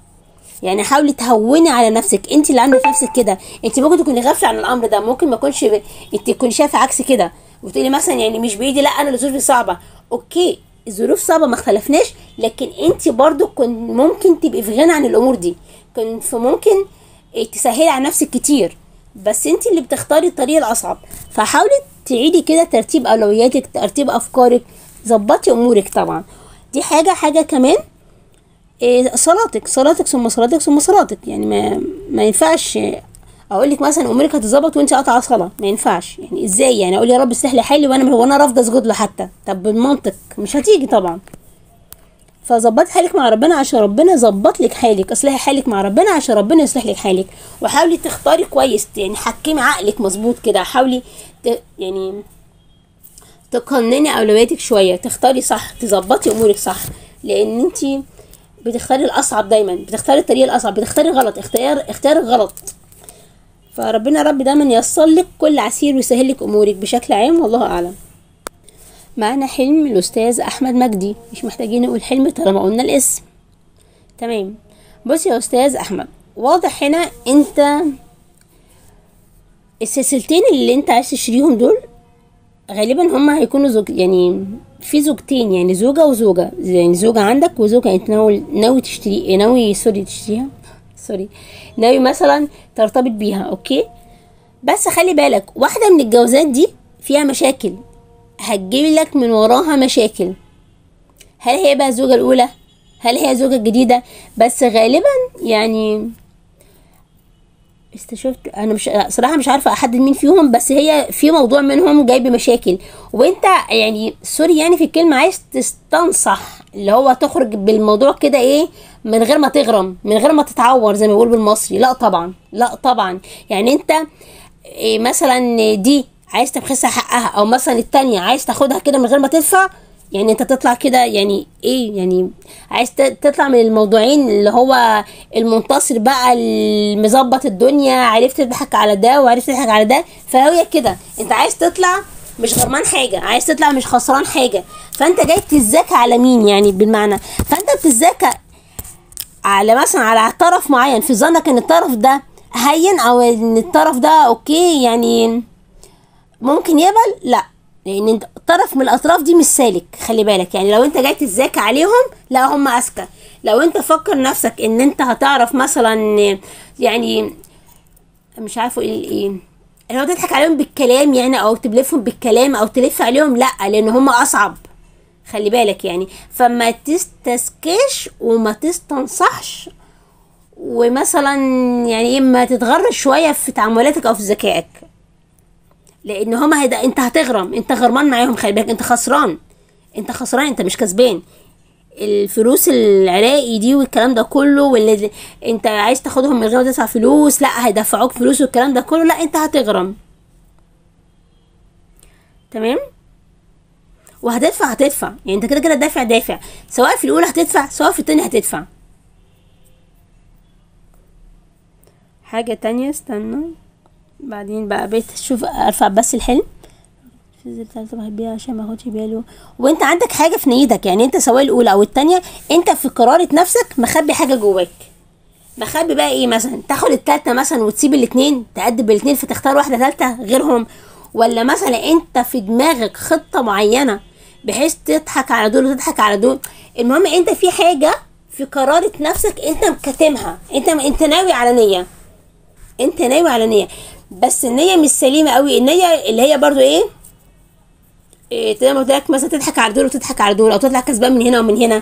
يعني حاولي تهوني على نفسك. انت اللي عامله في نفسك كده. انت ممكن تكوني غافلة عن الأمر ده. ممكن ما يكونش ب... انت تكوني شايفة عكس كده. وتقولي مثلا يعني مش بإيدي لأ أنا اللي صعبة. أوكي. الظروف صعبة ما اختلفناش لكن انت برضو كنت ممكن تبقي في غنى عن الأمور دي. كنت ممكن تسهلي على نفسك كتير بس انت اللي بتختاري الطريق الأصعب. فحاولي تعيدي كده ترتيب أولوياتك ترتيب أفكارك ظبطي أمورك طبعا. دي حاجة حاجة كمان إيه صلاتك صلاتك ثم صلاتك ثم صلاتك. يعني ما ما ينفعش أقول لك مثلا أمورك هتظبط وأنت قاطعة صلاه ما ينفعش. يعني إزاي؟ يعني أقول يا رب اصلح لي حالي وأنا وأنا رافضة اسجد له حتى. طب بالمنطق. مش هتيجي طبعا. فظبطي حالك مع ربنا عشان ربنا يظبط لك حالك. اصلحي حالك مع ربنا عشان ربنا يصلح لك حالك. وحاولي تختاري كويس. يعني حكمي عقلك مظبوط كده. حاولي ت... يعني تقنني أولوياتك شوية. تختاري صح. تظبطي أمورك صح. لأن انت بتختاري الأصعب دايما. بتختاري الطريق الأصعب. بتختاري غلط. اختيار اختيار غلط. فربنا رب دايما ييسر لك كل عسير ويسهل لك أمورك بشكل عام والله أعلم. معانا حلم الأستاذ أحمد مجدي. مش محتاجين نقول حلم طالما قلنا الاسم. تمام. بص يا أستاذ أحمد واضح هنا أنت السلسلتين اللي أنت عايز تشتريهم دول غالبا هما هيكونوا زوج يعني في زوجتين يعني زوجة وزوجة. يعني زوجة عندك وزوجة أنت ناوي ناوي تشتري ناوي sorry تشتريها. sorry. ناوي مثلا ترتبط بيها okay؟ بس خلي بالك واحدة من الجوازات دي فيها مشاكل. هتجيب لك من وراها مشاكل. هل هي بقى الزوجة الأولى؟ هل هي زوجة جديدة؟ بس غالبا يعني استشفت أنا مش صراحة مش عارفة أحدد مين فيهم بس هي في موضوع منهم جاي بمشاكل وأنت يعني سوري يعني في الكلمة عايز تستنصح اللي هو تخرج بالموضوع كده إيه من غير ما تغرم من غير ما تتعور زي ما بيقول بالمصري. لا طبعا لا طبعا. يعني انت إيه مثلا دي عايز تبخسها حقها أو مثلا التانية عايز تاخدها كده من غير ما تدفع يعني انت تطلع كده يعني إيه يعني عايز تطلع من الموضوعين اللي هو المنتصر بقى المظبط الدنيا عرفت تضحك على ده وعرفت تضحك على ده. فهي كده انت عايز تطلع مش غرمان حاجة عايز تطلع مش خسران حاجة. فانت جاي تتذاكى على مين يعني بالمعنى؟ فانت بتتذاكى على مثلا على طرف معين في ظنك إن الطرف ده هين أو إن الطرف ده أوكي يعني ممكن يقبل؟ لأ لأن أنت طرف من الأطراف دي مش سالك خلي بالك. يعني لو أنت جاي تتذاكى عليهم لا هم أذكى. لو أنت فكر نفسك إن أنت هتعرف مثلا يعني مش عارفة إيه إيه هو تضحك عليهم بالكلام يعني أو تبلفهم بالكلام أو تلف عليهم لأ لأن هم أصعب. خلي بالك يعني. فما تستسكش وما تستنصحش. ومثلا يعني إيه ما تتغر شوية في تعاملاتك أو في ذكائك. لأن هما هيدا أنت هتغرم. أنت غرمان معاهم خلي بالك. أنت خسران. أنت خسران. أنت مش كسبان. الفلوس العراقي دي والكلام ده كله واللي أنت عايز تاخدهم من غير ما تدفع فلوس لأ هيدفعوك فلوس والكلام ده كله لأ أنت هتغرم. تمام؟ وهتدفع هتدفع. يعني انت كده كده دافع دافع. سواء في الأولى هتدفع سواء في التانية هتدفع. حاجة تانية؟ استنى. بعدين بقى بقيت أشوف أرفع بس الحلم. بيها عشان ما اخدش باله وانت عندك حاجة في نيتك يعني انت سواء الأولى أو التانية انت في قرارة نفسك مخبي حاجة جواك. مخبي بقى إيه مثلا؟ تاخد التالتة مثلا وتسيب الاتنين تقدم بالاتنين فتختار واحدة تالتة غيرهم. ولا مثلا انت في دماغك خطة معينة بحيث تضحك على دول وتضحك على دول. المهم انت في حاجة في قرارة نفسك انت مكتمها. انت انت ناوي على نية. انت ناوي على نية. بس النية مش سليمة قوي. النية اللي هي برضو إيه, إيه زي ما قلت لك مثلا تضحك على دول وتضحك على دول أو تطلع كسبان من هنا ومن هنا.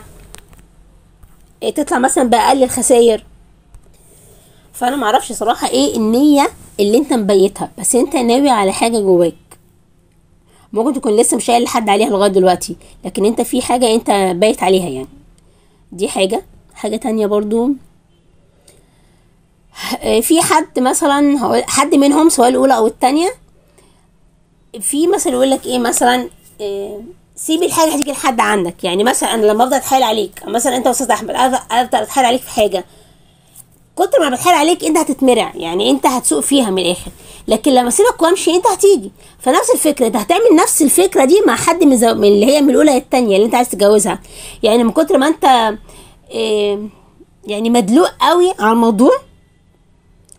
إيه تطلع مثلا بأقل الخساير فأنا معرفش صراحة إيه النية اللي انت مبيتها. بس انت ناوي على حاجة جواك. ممكن تكون لسه مش قايل لحد عليها لغاية دلوقتي. لكن انت في حاجة انت بايت عليها يعني. دي حاجة. حاجة تانية برضو. في حد مثلا حد منهم سواء الأولى أو التانية. في مثلا يقول لك إيه مثلا إيه سيب الحاجة هتيجي لحد عندك. يعني مثلا أنا لما أفضل أتحايل عليك. مثلا أنت أستاذ أحمد أفضل أتحايل عليك في حاجة. كتر ما بتحايل عليك انت هتتمرع يعني انت هتسوق فيها من الآخر. لكن لما اسيبك وامشي انت هتيجي. فنفس الفكرة انت هتعمل نفس الفكرة دي مع حد من, زو... من اللي هي من الأولى للتانية اللي انت عايز تتجوزها. يعني من كتر ما انت يعني مدلوق قوي على الموضوع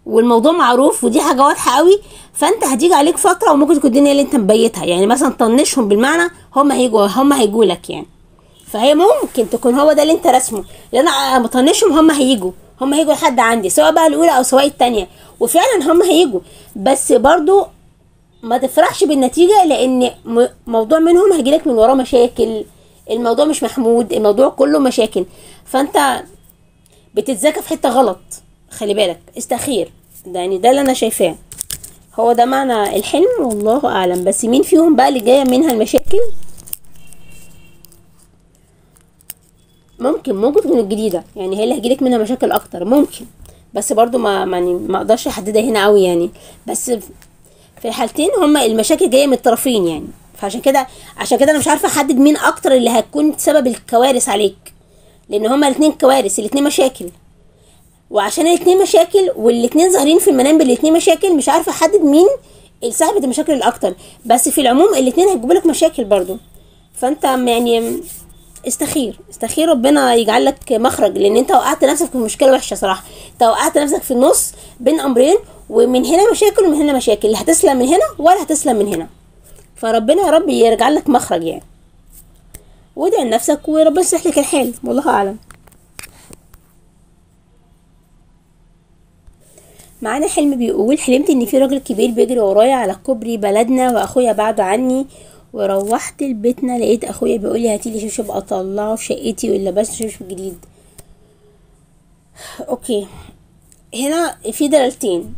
والموضوع معروف ودي حاجة واضحة قوي فانت هتيجي عليك فترة وممكن تكون الدنيا اللي انت مبيتها. يعني مثلا طنشهم بالمعنى هم هيجوا هم هيجوا لك يعني. فهي ممكن تكون هو ده اللي انت رسمه لأن أنا مطنشهم هم هيجوا. هم هيجوا لحد عندي سواء بقى الأولى أو سواء التانية. وفعلا هم هيجوا بس برضو ما تفرحش بالنتيجة لأن موضوع منهم هيجيلك من وراه مشاكل الموضوع مش محمود الموضوع كله مشاكل. فأنت بتتذاكى في حتة غلط خلي بالك استخير. ده يعني ده اللي أنا شايفاه. هو ده معنى الحلم والله أعلم. بس مين فيهم بقى اللي جاية منها المشاكل؟ ممكن ممكن تكون الجديدة. يعني هي اللي هيجيلك منها مشاكل أكتر ممكن. بس برضو ما يعني ما أقدرش أحددها هنا قوي يعني. بس في الحالتين هما المشاكل جاية من الطرفين يعني. فعشان كده عشان كده أنا مش عارفة أحدد مين أكتر اللي هتكون سبب الكوارث عليك. لأن هما الاثنين كوارث الاثنين مشاكل. وعشان الاثنين مشاكل والاثنين ظاهرين في المنام بالاثنين مشاكل مش عارفة أحدد مين صاحبة المشاكل الأكتر. بس في العموم الاثنين هيجيبوا لك مشاكل برضو. فأنت يعني استخير. استخير ربنا يجعل لك مخرج لأن أنت وقعت نفسك في مشكلة وحشة صراحة. أنت وقعت نفسك في النص بين أمرين ومن هنا مشاكل ومن هنا مشاكل. لا هتسلم من هنا ولا هتسلم من هنا. فربنا يا رب يرجع لك مخرج يعني. وادعي لنفسك وربنا يصلح لك الحال والله أعلم. معانا حلم بيقول حلمت إن في راجل كبير بيجري ورايا على كوبري بلدنا وأخويا بعده عني وروحت لبيتنا لقيت أخويا بيقول لي هاتيلي شبشب. أطلعه في شقتي ولا بس شبشب جديد. okay. هنا في دلالتين.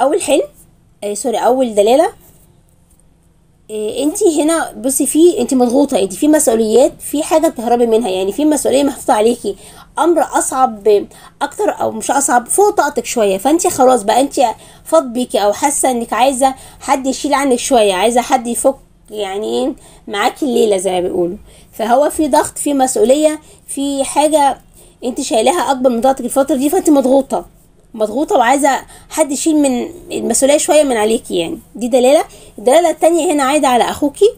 أول حلم آه sorry أول دلالة إيه انت هنا بصي في انت مضغوطة انت في مسؤوليات في حاجة بتهربي منها يعني في مسؤولية محطوطة عليكي. أمر أصعب أكتر أو مش أصعب فوق طاقتك شوية. فانت خلاص بقى انت فاض بيكي أو حاسة إنك عايزة حد يشيل عنك شوية عايزة حد يفك يعني معاكي الليلة زي ما بيقولوا. فهو في ضغط في مسؤولية في حاجة انت شايلاها أكبر من طاقتك الفترة دي فأنت مضغوطة. مضغوطة وعايزة حد يشيل من المسؤولية شوية من عليكي يعني. دي دلالة. الدلالة التانية هنا عايدة على أخوكي.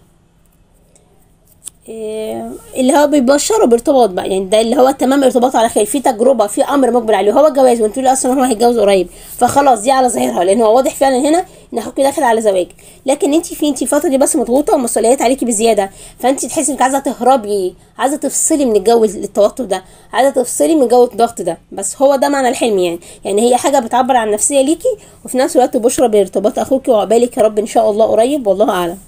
إيه اللي هو بيبشره بارتباط بقى. يعني ده اللي هو تمام ارتباط على خير. في تجربة في أمر مقبل عليه. هو جواز وانتوا لي أصلا هو هيتجوز قريب؟ فخلاص دي على ظاهرها لأن هو واضح فعلا هنا ان اخوكي داخل على زواج. لكن انت في انت الفترة دي بس مضغوطة ومسؤوليات عليكي بزيادة. فانت تحسي انك عايزة تهربي عايزة تفصلي من الجو التوتر ده عايزة تفصلي من جو الضغط ده. بس هو ده معنى الحلم يعني. يعني هي حاجة بتعبر عن نفسية ليكي وفي نفس الوقت بشرى بارتباط أخوكي وعقبالك يا رب إن شاء الله قريب والله أعلم.